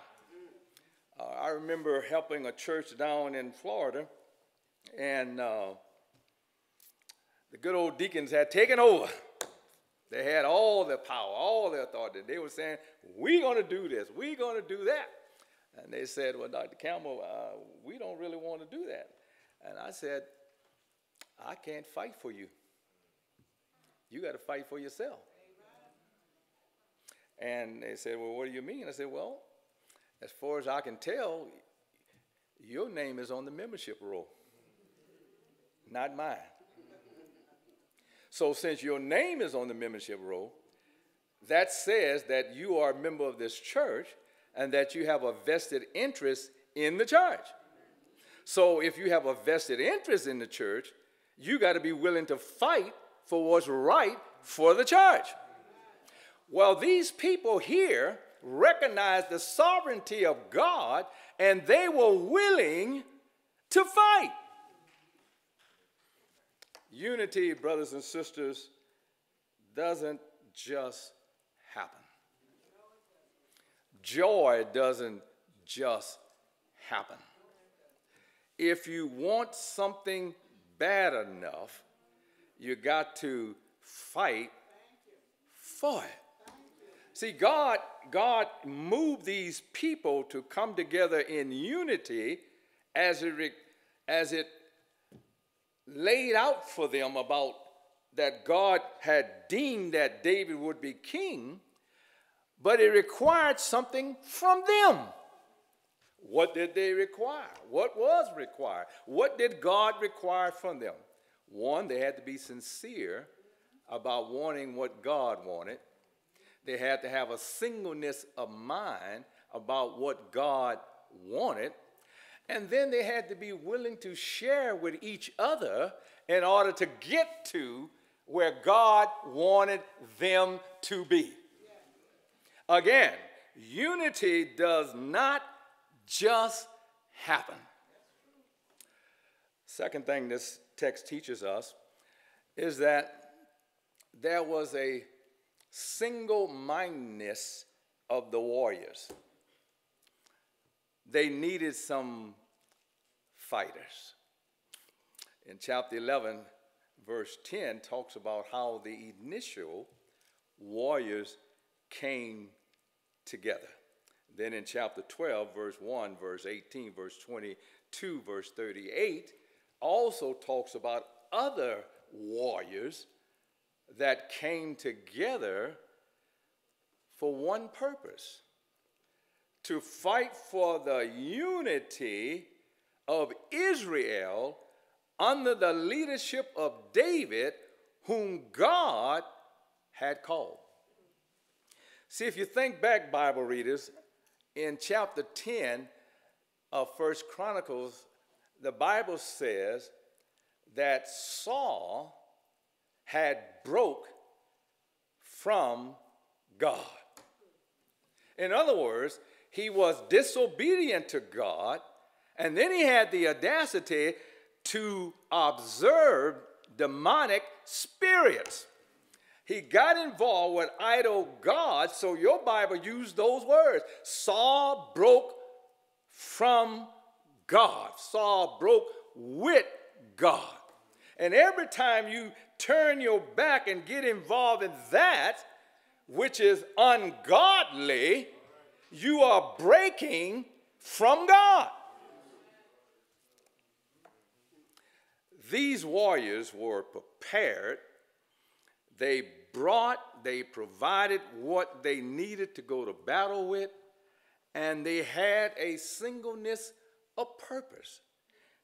Uh, I remember helping a church down in Florida, and uh, the good old deacons had taken over. They had all the power, all the authority. They were saying, We're going to do this, we're going to do that. And they said, Well, Dr. Campbell, uh, we don't really want to do that. And I said, I can't fight for you. You got to fight for yourself. And they said, Well, what do you mean? I said, Well, as far as I can tell, your name is on the membership roll, not mine. So, since your name is on the membership roll, that says that you are a member of this church and that you have a vested interest in the church. So, if you have a vested interest in the church, you got to be willing to fight for what's right for the church. Well, these people here recognized the sovereignty of God and they were willing to fight. Unity, brothers and sisters, doesn't just happen. Joy doesn't just happen. If you want something bad enough, you got to fight for it. See, God, God moved these people to come together in unity as it, as it laid out for them about that God had deemed that David would be king, but it required something from them. What did they require? What was required? What did God require from them? One, they had to be sincere about wanting what God wanted. They had to have a singleness of mind about what God wanted. And then they had to be willing to share with each other in order to get to where God wanted them to be. Again, unity does not just happen. Second thing this text teaches us is that there was a single mindedness of the warriors. They needed some fighters. In chapter 11, verse 10, talks about how the initial warriors came together. Then in chapter 12, verse 1, verse 18, verse 22, verse 38, also talks about other warriors that came together for one purpose to fight for the unity of Israel under the leadership of David, whom God had called. See, if you think back, Bible readers, in chapter 10 of First Chronicles, the Bible says that Saul had broke from God. In other words, he was disobedient to God, and then he had the audacity to observe demonic spirits. He got involved with idol gods, so your Bible used those words. Saul broke from God. Saul broke with God. And every time you turn your back and get involved in that which is ungodly, you are breaking from God. These warriors were prepared. They brought, they provided what they needed to go to battle with, and they had a singleness of purpose.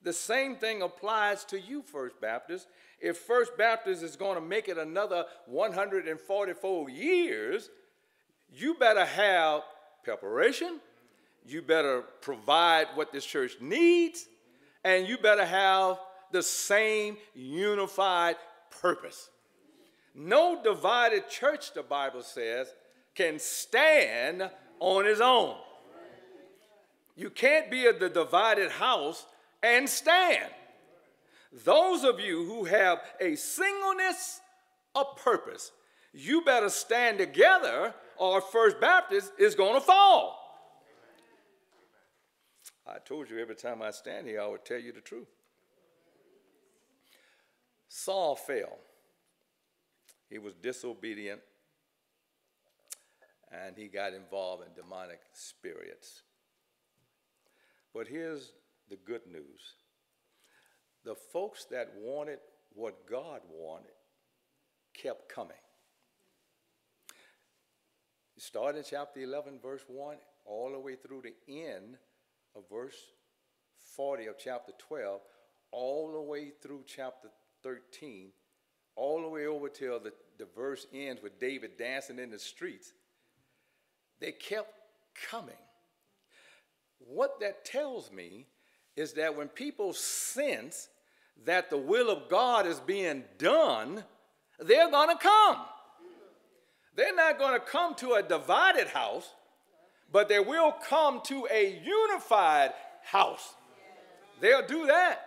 The same thing applies to you, First Baptist. If First Baptist is going to make it another 144 years, you better have preparation, you better provide what this church needs, and you better have the same unified purpose. No divided church, the Bible says, can stand on its own. You can't be at the divided house and stand. Those of you who have a singleness of purpose, you better stand together or First Baptist is going to fall. I told you every time I stand here, I would tell you the truth. Saul fell. He was disobedient and he got involved in demonic spirits. But here's the good news the folks that wanted what God wanted kept coming. You start in chapter 11, verse 1, all the way through the end of verse 40 of chapter 12, all the way through chapter 13, all the way over till the, the verse ends with David dancing in the streets. They kept coming. What that tells me is that when people sense that the will of God is being done, they're going to come. They're not going to come to a divided house, but they will come to a unified house. They'll do that.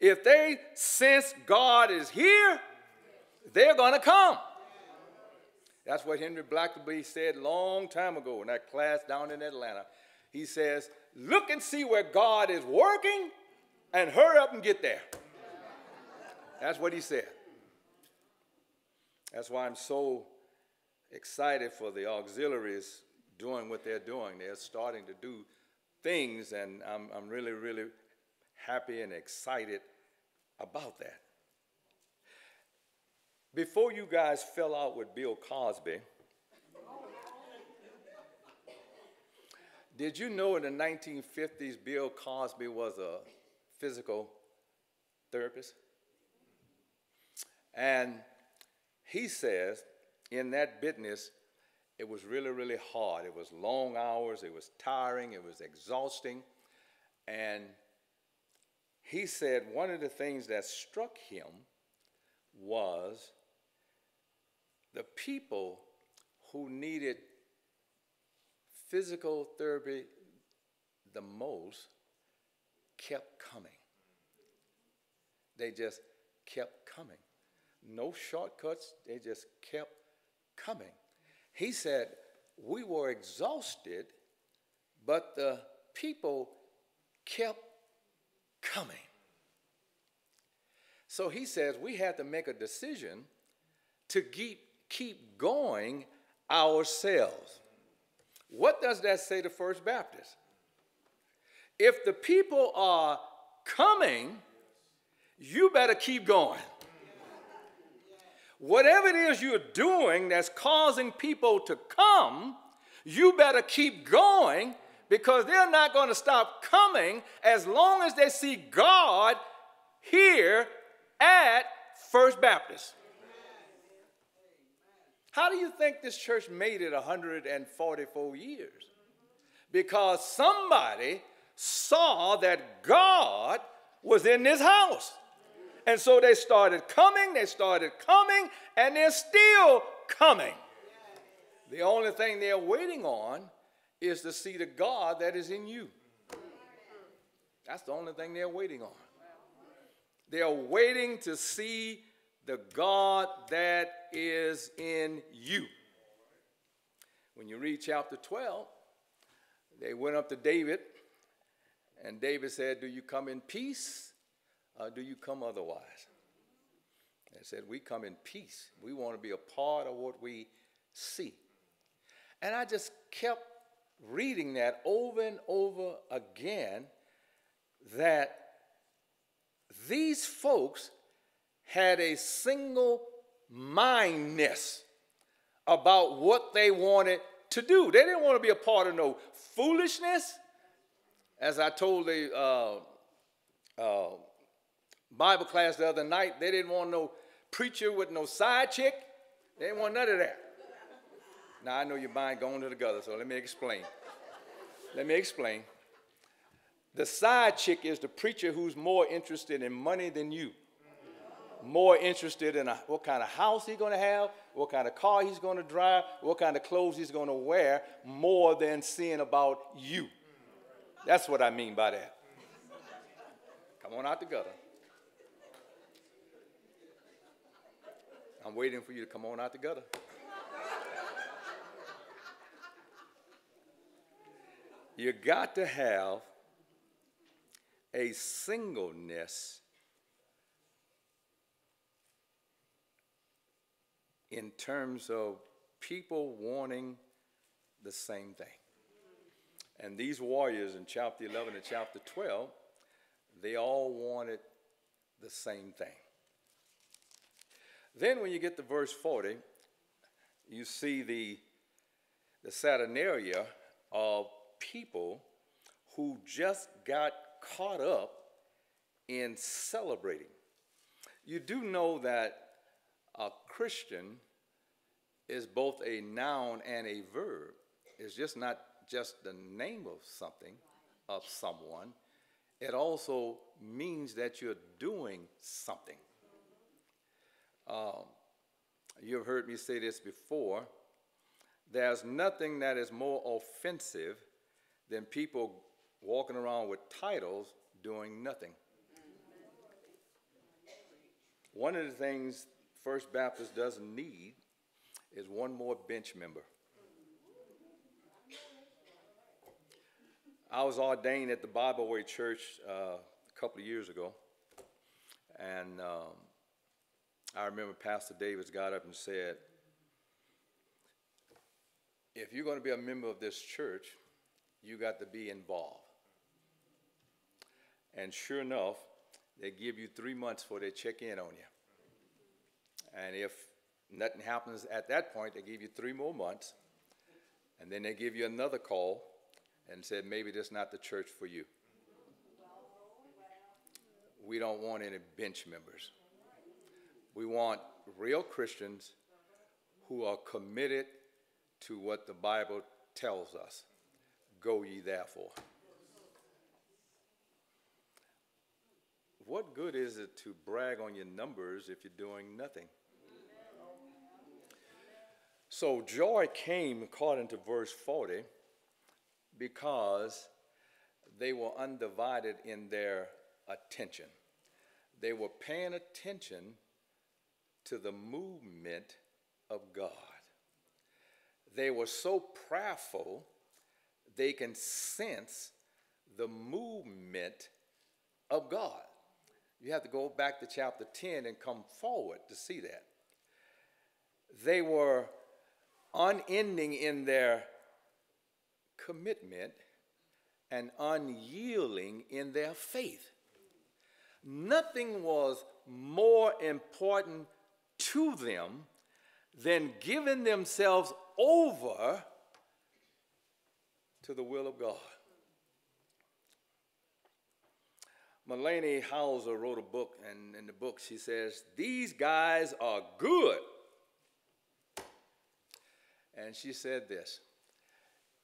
If they sense God is here, they're going to come. That's what Henry Blackaby said long time ago in that class down in Atlanta. He says, Look and see where God is working and hurry up and get there. That's what he said. That's why I'm so excited for the auxiliaries doing what they're doing. They're starting to do things, and I'm, I'm really, really happy and excited about that. Before you guys fell out with Bill Cosby, did you know in the 1950s Bill Cosby was a physical therapist? And he says in that business, it was really, really hard. It was long hours, it was tiring, it was exhausting. And he said one of the things that struck him was the people who needed physical therapy the most kept coming. They just kept coming. No shortcuts, they just kept coming. He said, We were exhausted, but the people kept coming. So he says, We had to make a decision to keep keep going ourselves. What does that say to First Baptist? If the people are coming, you better keep going. Whatever it is you're doing that's causing people to come, you better keep going because they're not going to stop coming as long as they see God here at First Baptist. How do you think this church made it 144 years? Because somebody saw that God was in this house. And so they started coming, they started coming, and they're still coming. The only thing they're waiting on is to see the God that is in you. That's the only thing they're waiting on. They're waiting to see the God that is in you. When you read chapter 12, they went up to David, and David said, Do you come in peace or do you come otherwise? They said, We come in peace. We want to be a part of what we see. And I just kept reading that over and over again that these folks had a single mindness about what they wanted to do. They didn't want to be a part of no foolishness. As I told the uh, uh, Bible class the other night, they didn't want no preacher with no side chick. They didn't want none of that. Now I know your mind going to the gutter, so let me explain. let me explain. The side chick is the preacher who's more interested in money than you more interested in a, what kind of house he's going to have, what kind of car he's going to drive, what kind of clothes he's going to wear, more than seeing about you. That's what I mean by that. Come on out the gutter. I'm waiting for you to come on out the gutter. You got to have a singleness in terms of people wanting the same thing. And these warriors in chapter 11 and chapter 12, they all wanted the same thing. Then when you get to verse 40, you see the, the saturnalia of people who just got caught up in celebrating. You do know that a Christian is both a noun and a verb. It's just not just the name of something, of someone. It also means that you're doing something. Um, you've heard me say this before. There's nothing that is more offensive than people walking around with titles doing nothing. One of the things First Baptist doesn't need is one more bench member. I was ordained at the Bible Way Church uh, a couple of years ago, and um, I remember Pastor Davis got up and said, If you're going to be a member of this church, you got to be involved. And sure enough, they give you three months before they check in on you. And if nothing happens at that point, they give you three more months. And then they give you another call and said, maybe this is not the church for you. We don't want any bench members. We want real Christians who are committed to what the Bible tells us. Go ye therefore. What good is it to brag on your numbers if you're doing nothing? So joy came, according to verse 40, because they were undivided in their attention. They were paying attention to the movement of God. They were so prayerful, they can sense the movement of God. You have to go back to chapter 10 and come forward to see that. They were unending in their commitment and unyielding in their faith. Nothing was more important to them than giving themselves over to the will of God. Mullany Hauser wrote a book, and in the book she says, These guys are good. And she said this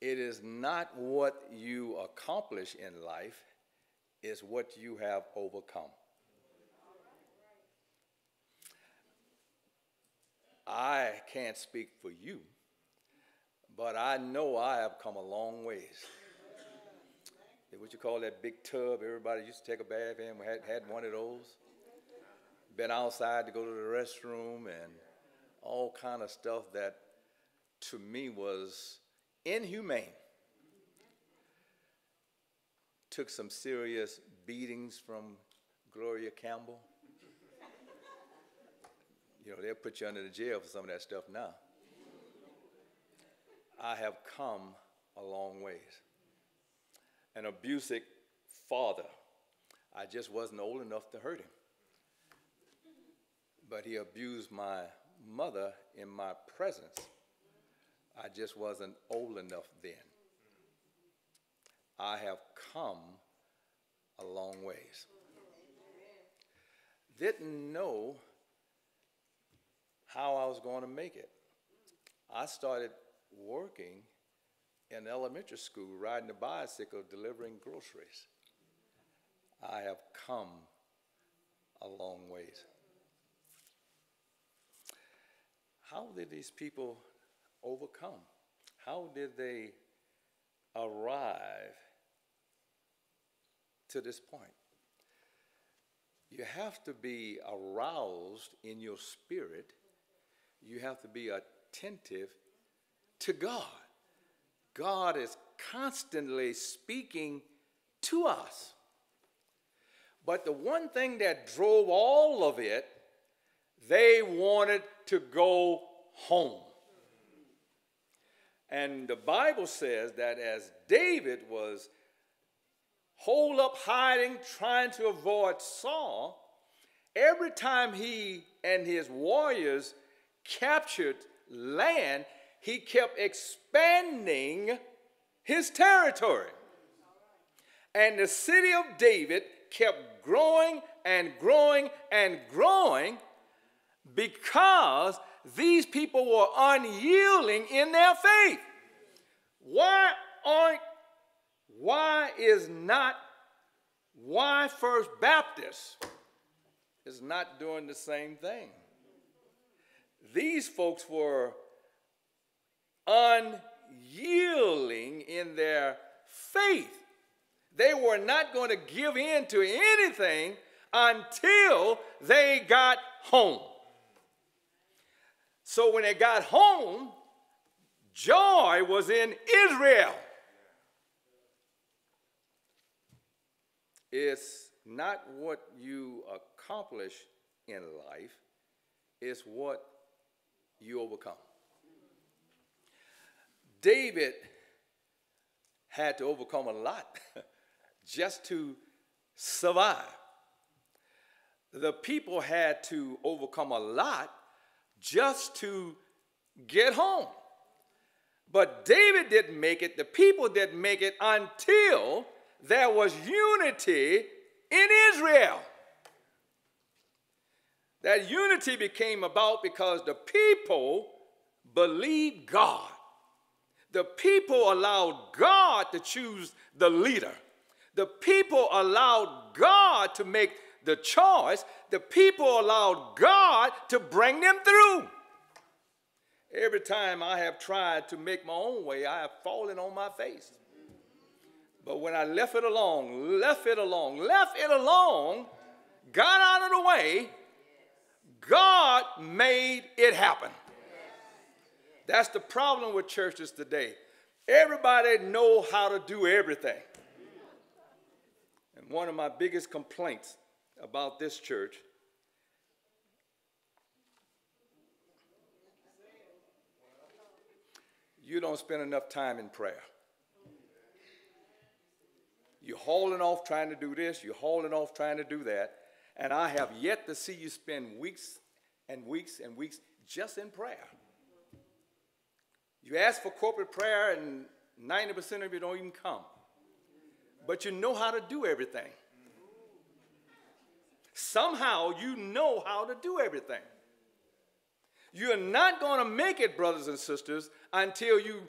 It is not what you accomplish in life, it's what you have overcome. I can't speak for you, but I know I have come a long ways what you call that big tub everybody used to take a bath in. We had, had one of those. Been outside to go to the restroom and all kind of stuff that to me was inhumane. Took some serious beatings from Gloria Campbell. You know, they'll put you under the jail for some of that stuff now. I have come a long ways an abusive father. I just wasn't old enough to hurt him. But he abused my mother in my presence. I just wasn't old enough then. I have come a long ways. Didn't know how I was going to make it. I started working in elementary school riding a bicycle delivering groceries. I have come a long ways. How did these people overcome? How did they arrive to this point? You have to be aroused in your spirit. You have to be attentive to God. God is constantly speaking to us. But the one thing that drove all of it, they wanted to go home. And the Bible says that as David was holed up, hiding, trying to avoid Saul, every time he and his warriors captured land, he kept expanding his territory. And the city of David kept growing and growing and growing because these people were unyielding in their faith. Why aren't, why is not, why First Baptist is not doing the same thing? These folks were unyielding in their faith. They were not going to give in to anything until they got home. So when they got home, joy was in Israel. It's not what you accomplish in life, it's what you overcome. David had to overcome a lot just to survive. The people had to overcome a lot just to get home. But David didn't make it, the people didn't make it until there was unity in Israel. That unity became about because the people believed God. The people allowed God to choose the leader. The people allowed God to make the choice. The people allowed God to bring them through. Every time I have tried to make my own way, I have fallen on my face. But when I left it alone, left it alone, left it alone, got out of the way, God made it happen. That's the problem with churches today. Everybody know how to do everything. And one of my biggest complaints about this church you don't spend enough time in prayer. You're hauling off trying to do this, you're hauling off trying to do that, and I have yet to see you spend weeks and weeks and weeks just in prayer. You ask for corporate prayer, and 90% of you don't even come. But you know how to do everything. Somehow you know how to do everything. You're not going to make it, brothers and sisters, until you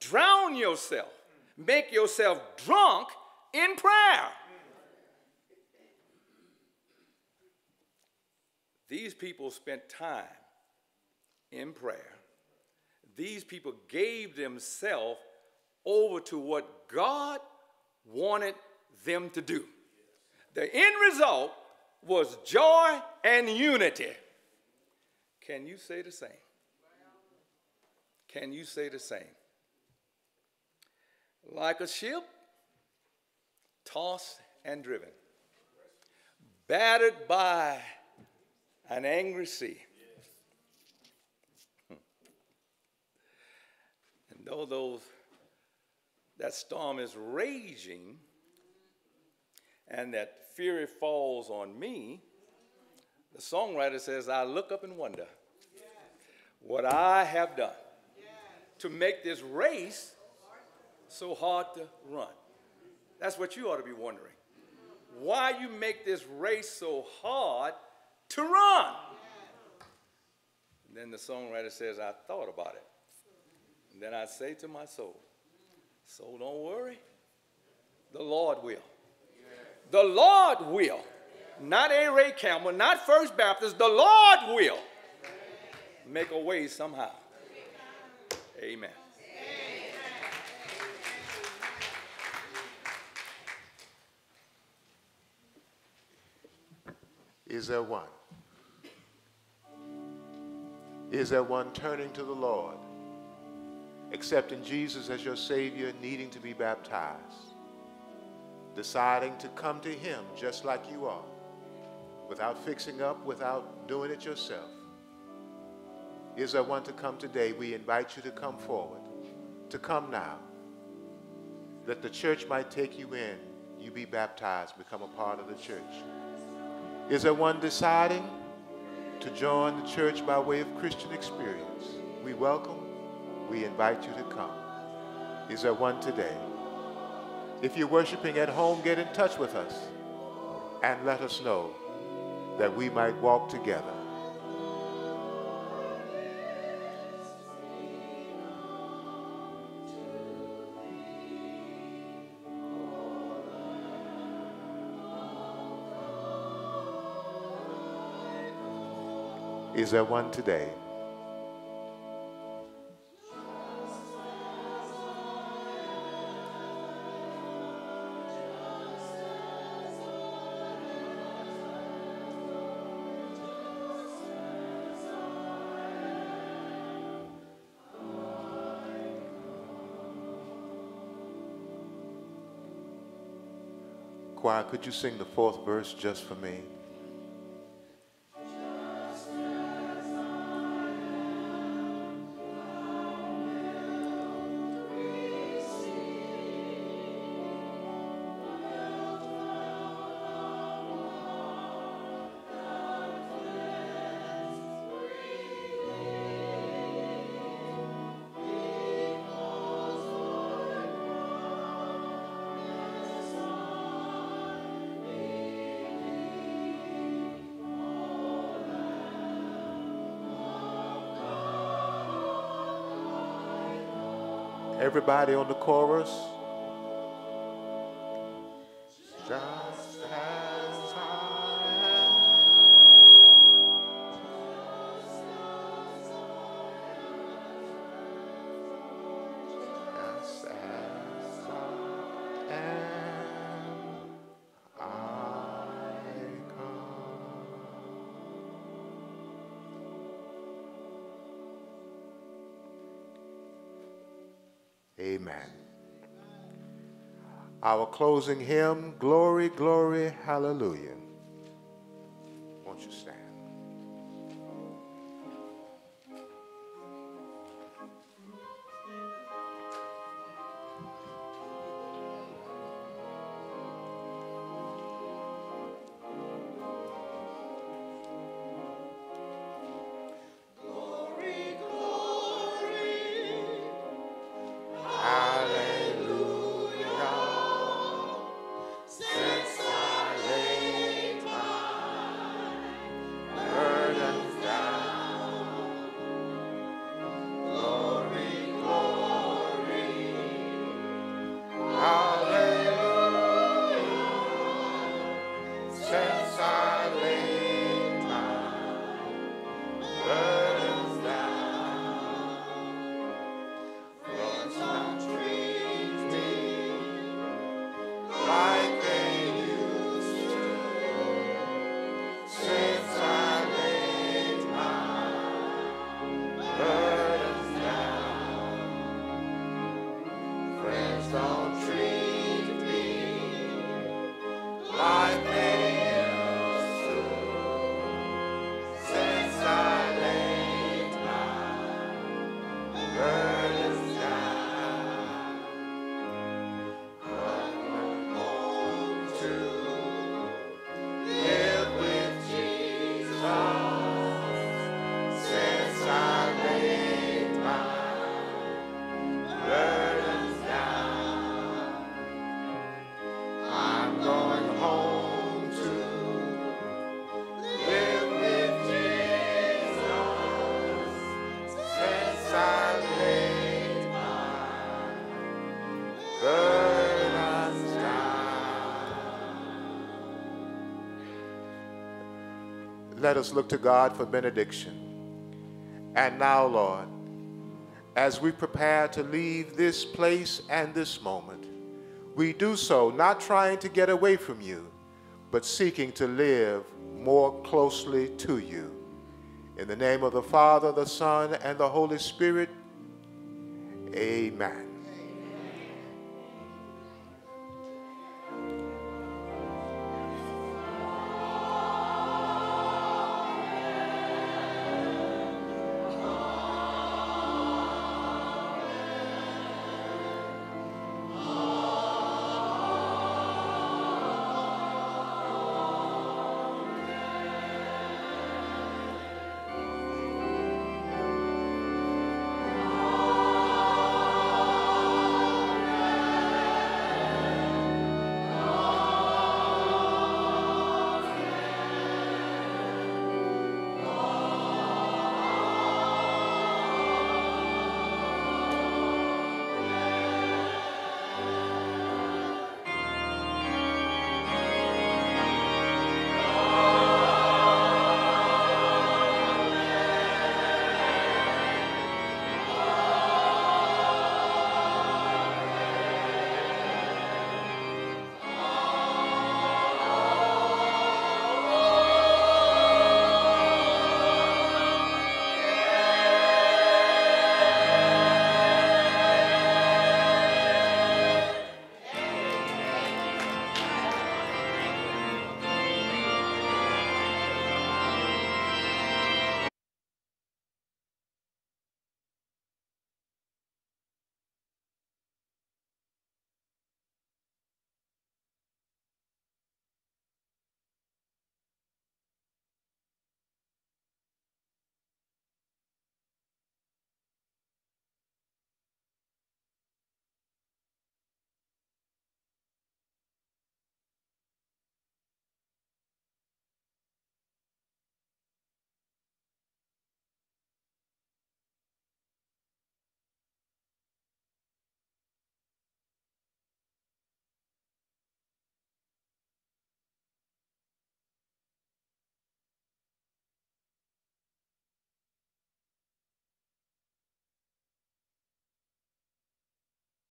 drown yourself, make yourself drunk in prayer. These people spent time in prayer. These people gave themselves over to what God wanted them to do. The end result was joy and unity. Can you say the same? Can you say the same? Like a ship, tossed and driven, battered by an angry sea. Hmm. And though those, that storm is raging and that fury falls on me, the songwriter says, I look up and wonder what I have done to make this race so hard to run. That's what you ought to be wondering. Why you make this race so hard to run? And then the songwriter says, I thought about it. And then I say to my soul, Soul, don't worry. The Lord will. The Lord will. Not A. Ray Campbell, not First Baptist. The Lord will make a way somehow. Amen. Is there one? Is there one turning to the Lord, accepting Jesus as your Savior, needing to be baptized? deciding to come to Him just like you are, without fixing up, without doing it yourself. Is there one to come today? We invite you to come forward, to come now, that the church might take you in, you be baptized, become a part of the church. Is there one deciding to join the church by way of Christian experience? We welcome, we invite you to come. Is there one today? If you're worshiping at home, get in touch with us and let us know that we might walk together. Is there one today? Choir, could you sing the fourth verse just for me? Everybody on the chorus. Closing hymn, Glory, Glory, Hallelujah. Let us look to God for benediction. And now, Lord, as we prepare to leave this place and this moment, we do so not trying to get away from you, but seeking to live more closely to you. In the name of the Father, the Son, and the Holy Spirit.